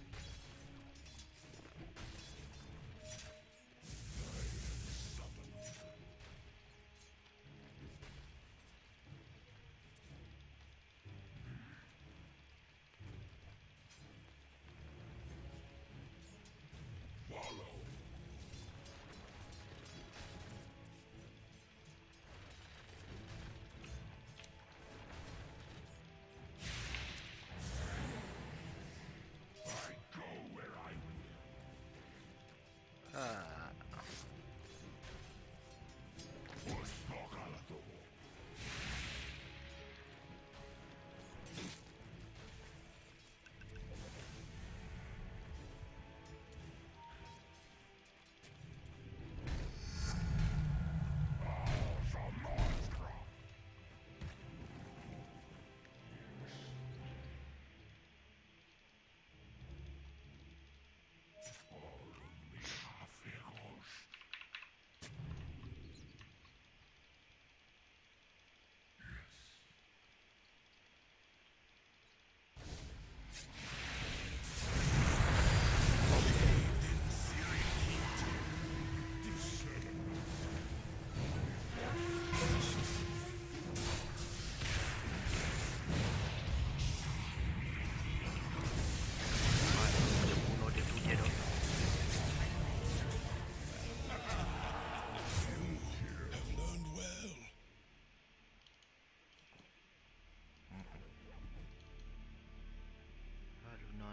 Ah.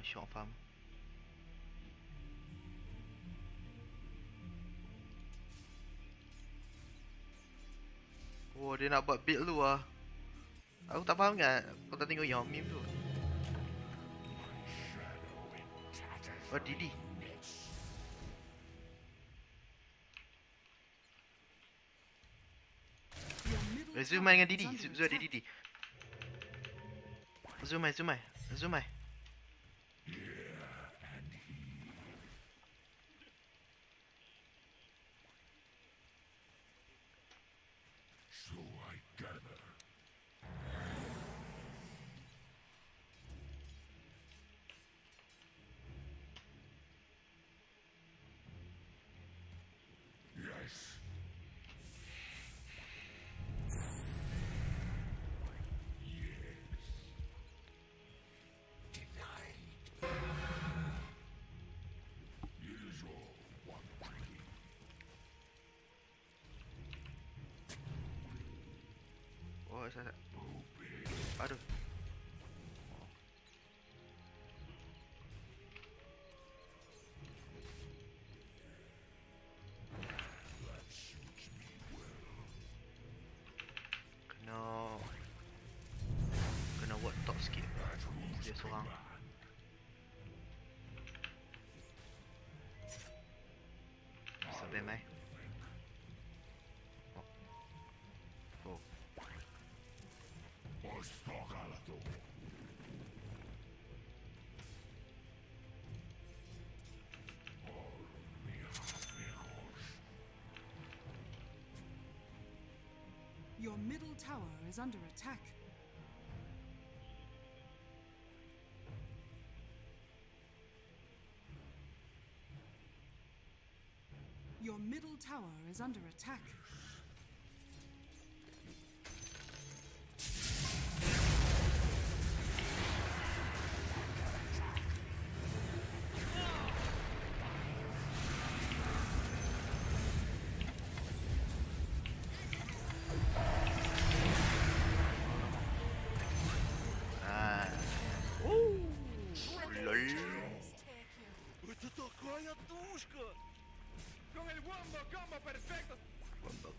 Ah, Luna short farm. Oh, dia nak buat build lu ah. Aku tak faham kan. Kau tak tengok yang meme tu. Oh, Didi. Your middle Eh, Zoom tower main dengan Didi. is under Zoom Zoom ada attack. Didi. Zoom mai, zoom mai. Zoom mai. Your middle tower is under attack. Your middle tower is under attack.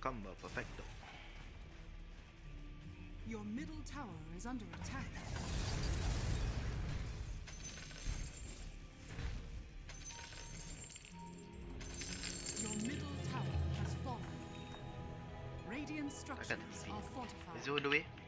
Combo combo perfecto. Your middle tower is under attack. Your middle tower has fallen. Radiant structures are fortified. Zul dulu eh. Yes.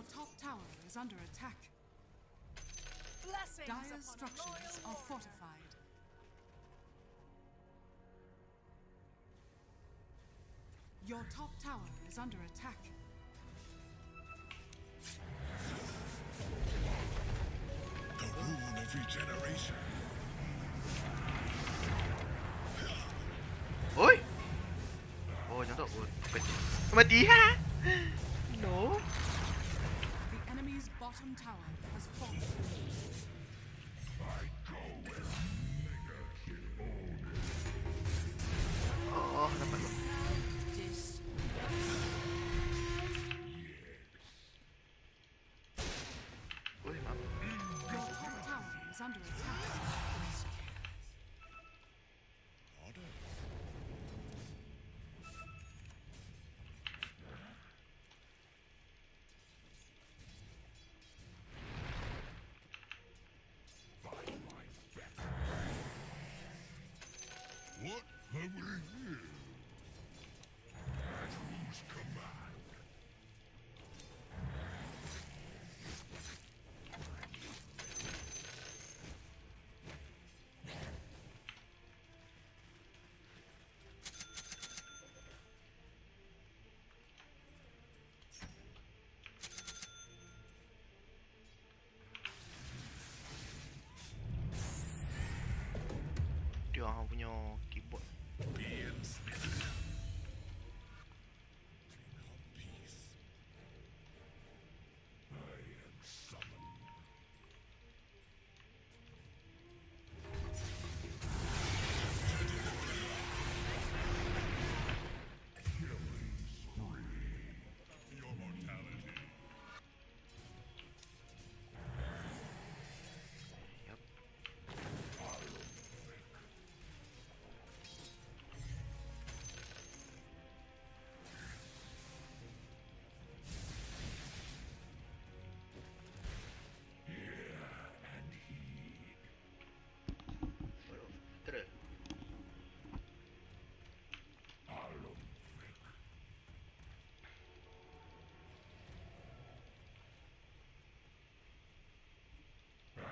Your top tower is under attack. Blessings Dire structures are fortified. Your top tower is under attack. The rune of regeneration. Ôi! Ôi, nó đậu Come on, tí ha!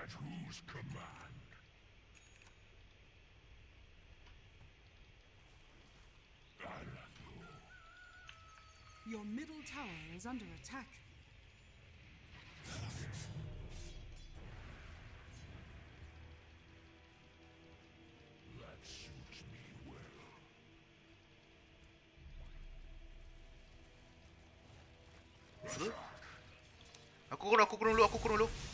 At whose command? Alatu. Your middle tower is under attack. That suits me well. Apa? Aku kurung, aku kurung dulu, aku kurung dulu.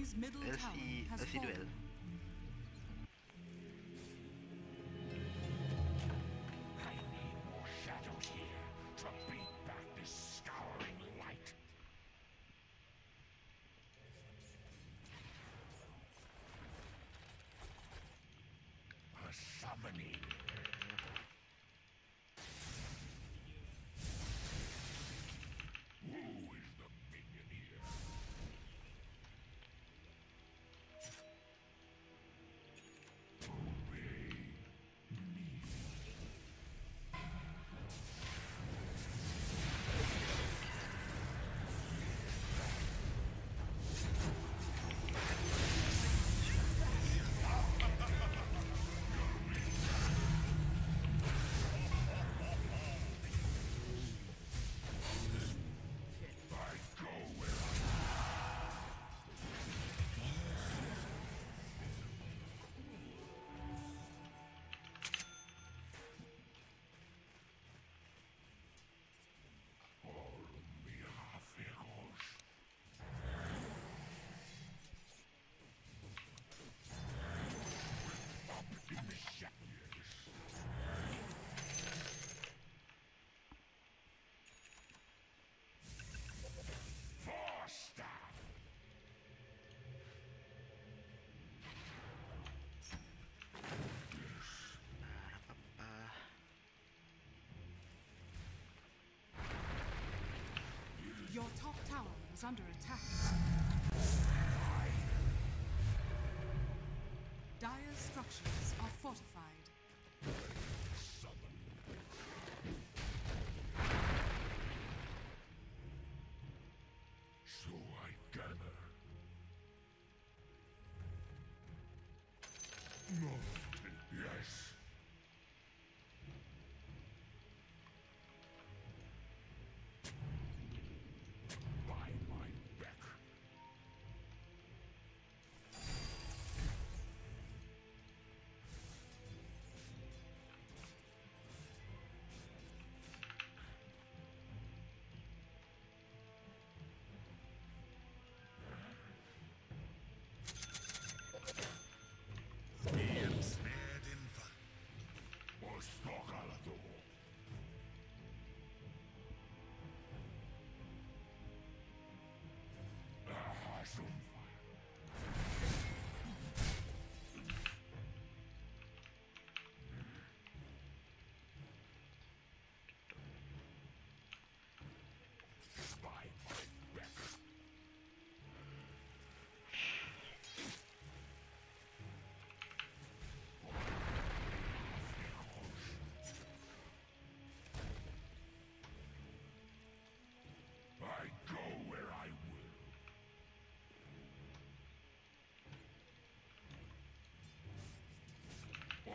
The enemy's middle tower LC, has LC duel. fallen. I need more shadows here to beat back this scouring light. A summoning. Is under attack. Dire's structures are fortified.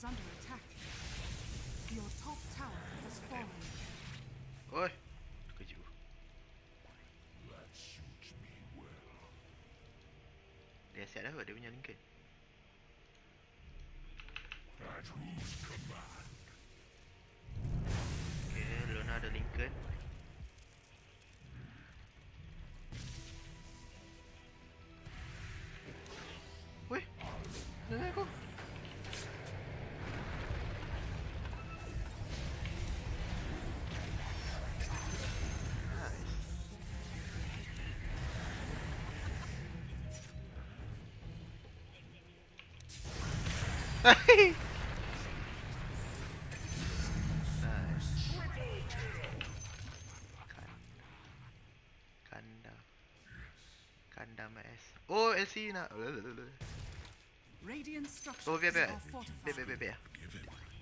is under attack. Your top tower has fallen. Oi. Terkejut. That suits me well. Dia siap dah kot dia punya Lincoln. At whose Nice. Nice. Kanda. Kanda MS. Oh, LC nak. Oh, biar biar. biar biar biar.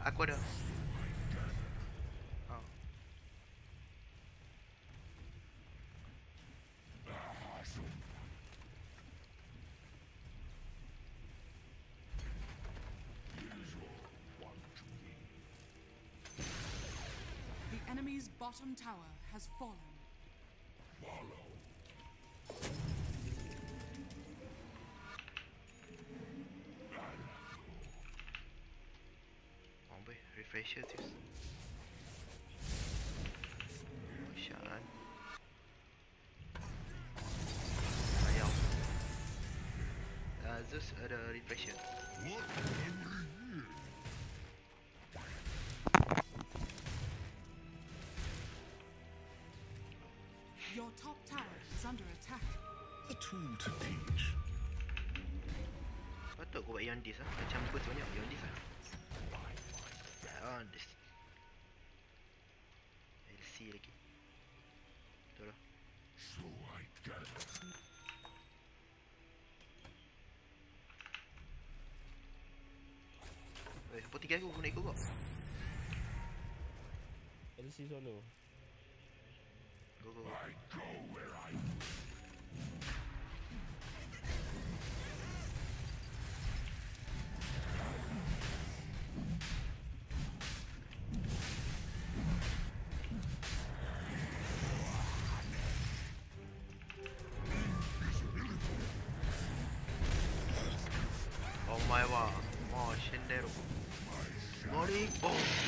Aku ada. Bottom tower has fallen. Oh boy, refresher tu. Syarat. Ayam. Uh, Zeus ada refresher. Your top tower is under attack. A tool to teach. Patut kau buat Yondis lah. Macam burst banyak Yondis lah. Yondis. LC lagi. Betul lah. Eh, apa tiga aku nak ikut kau? LC solo. Oh my wow. Oh, Shinderu. Morning. Oh. Song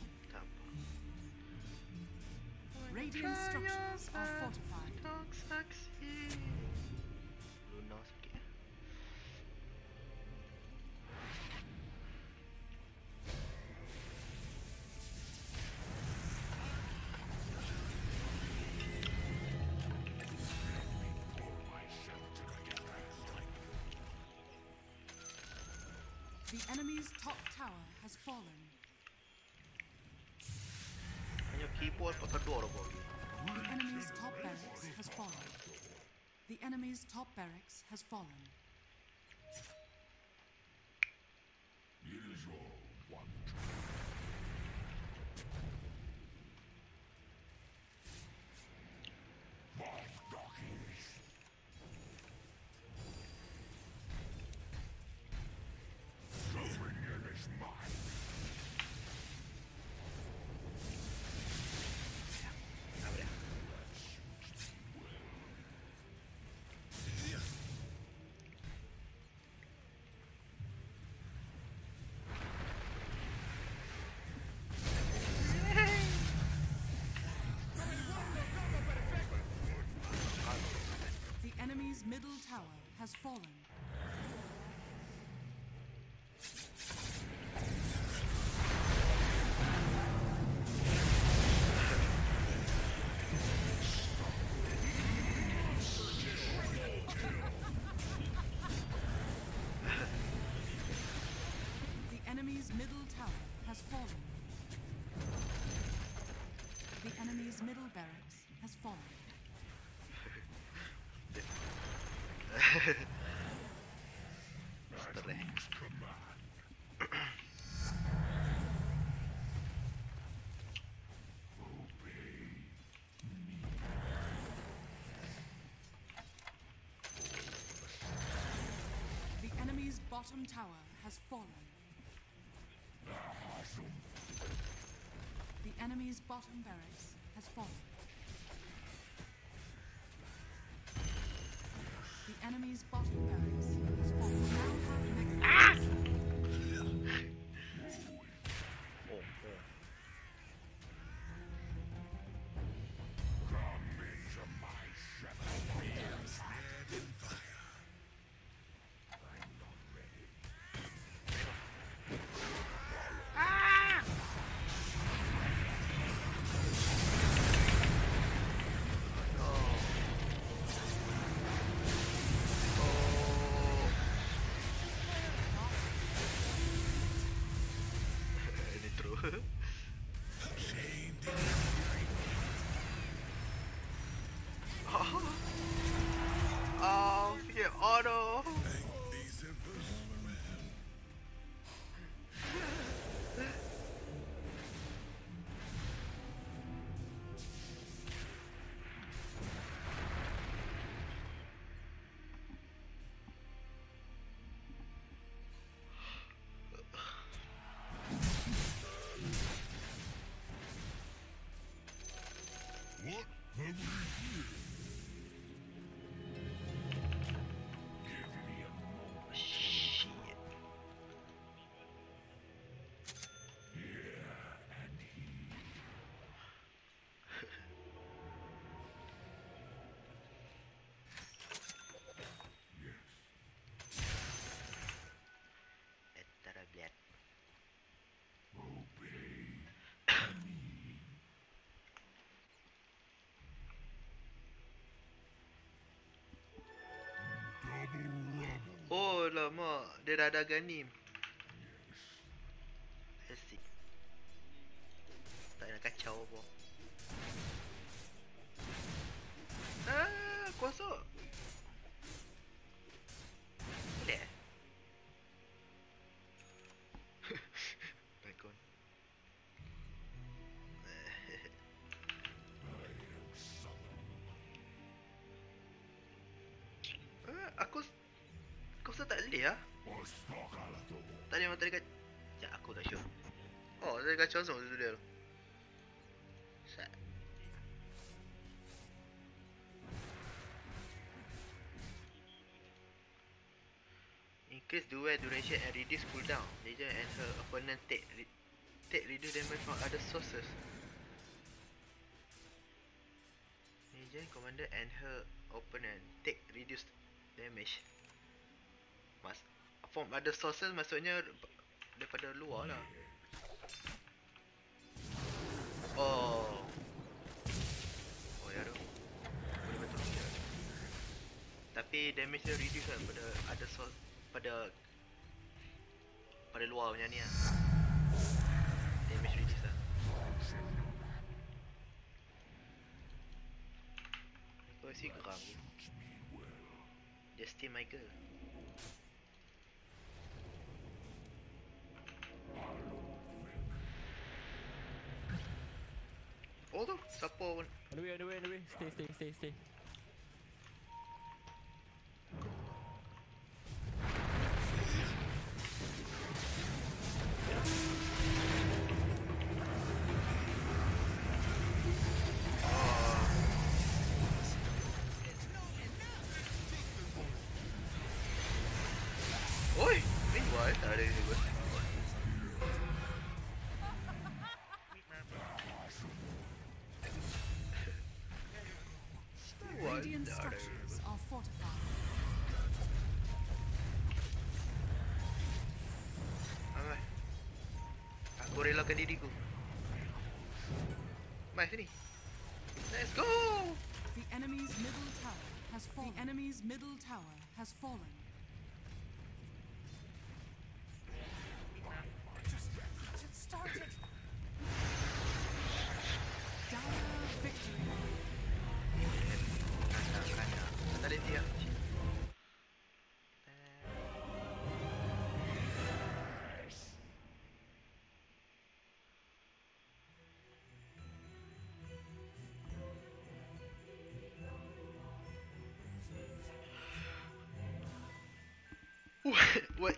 Tak apa. Radiant structures are fortified. Dog saksi. Luna sikit. The enemy's top tower has fallen. Keyboard dua orang. The enemy's top barracks has fallen. The enemy's top barracks has fallen. Has fallen. The enemy's middle tower has fallen. The enemy's middle barracks has fallen. Mr. Rex. The enemy's bottom tower has fallen. The enemy's bottom barracks has fallen. Dia dah ada ganim. Asik. Tak nak kacau apa. Increase duel duration and reduce cooldown. Legion and her opponent take take reduce damage from other sources. Legion commander and her opponent take reduced damage. Mas from other sources maksudnya daripada luar lah. Oh. Oh ya tu Boleh betul. Tapi damage dia reduce lah pada other source pada pada luar macam ni lah. Damage reduce lah. Geram je Just steal my girl. Oh tu, siapa pun. On the way, on the way, on the way. Stay, stay, stay, stay. Aku relakan diriku Mai sini Let's go The enemy's middle tower has fallen. The enemy's middle tower has fallen. What,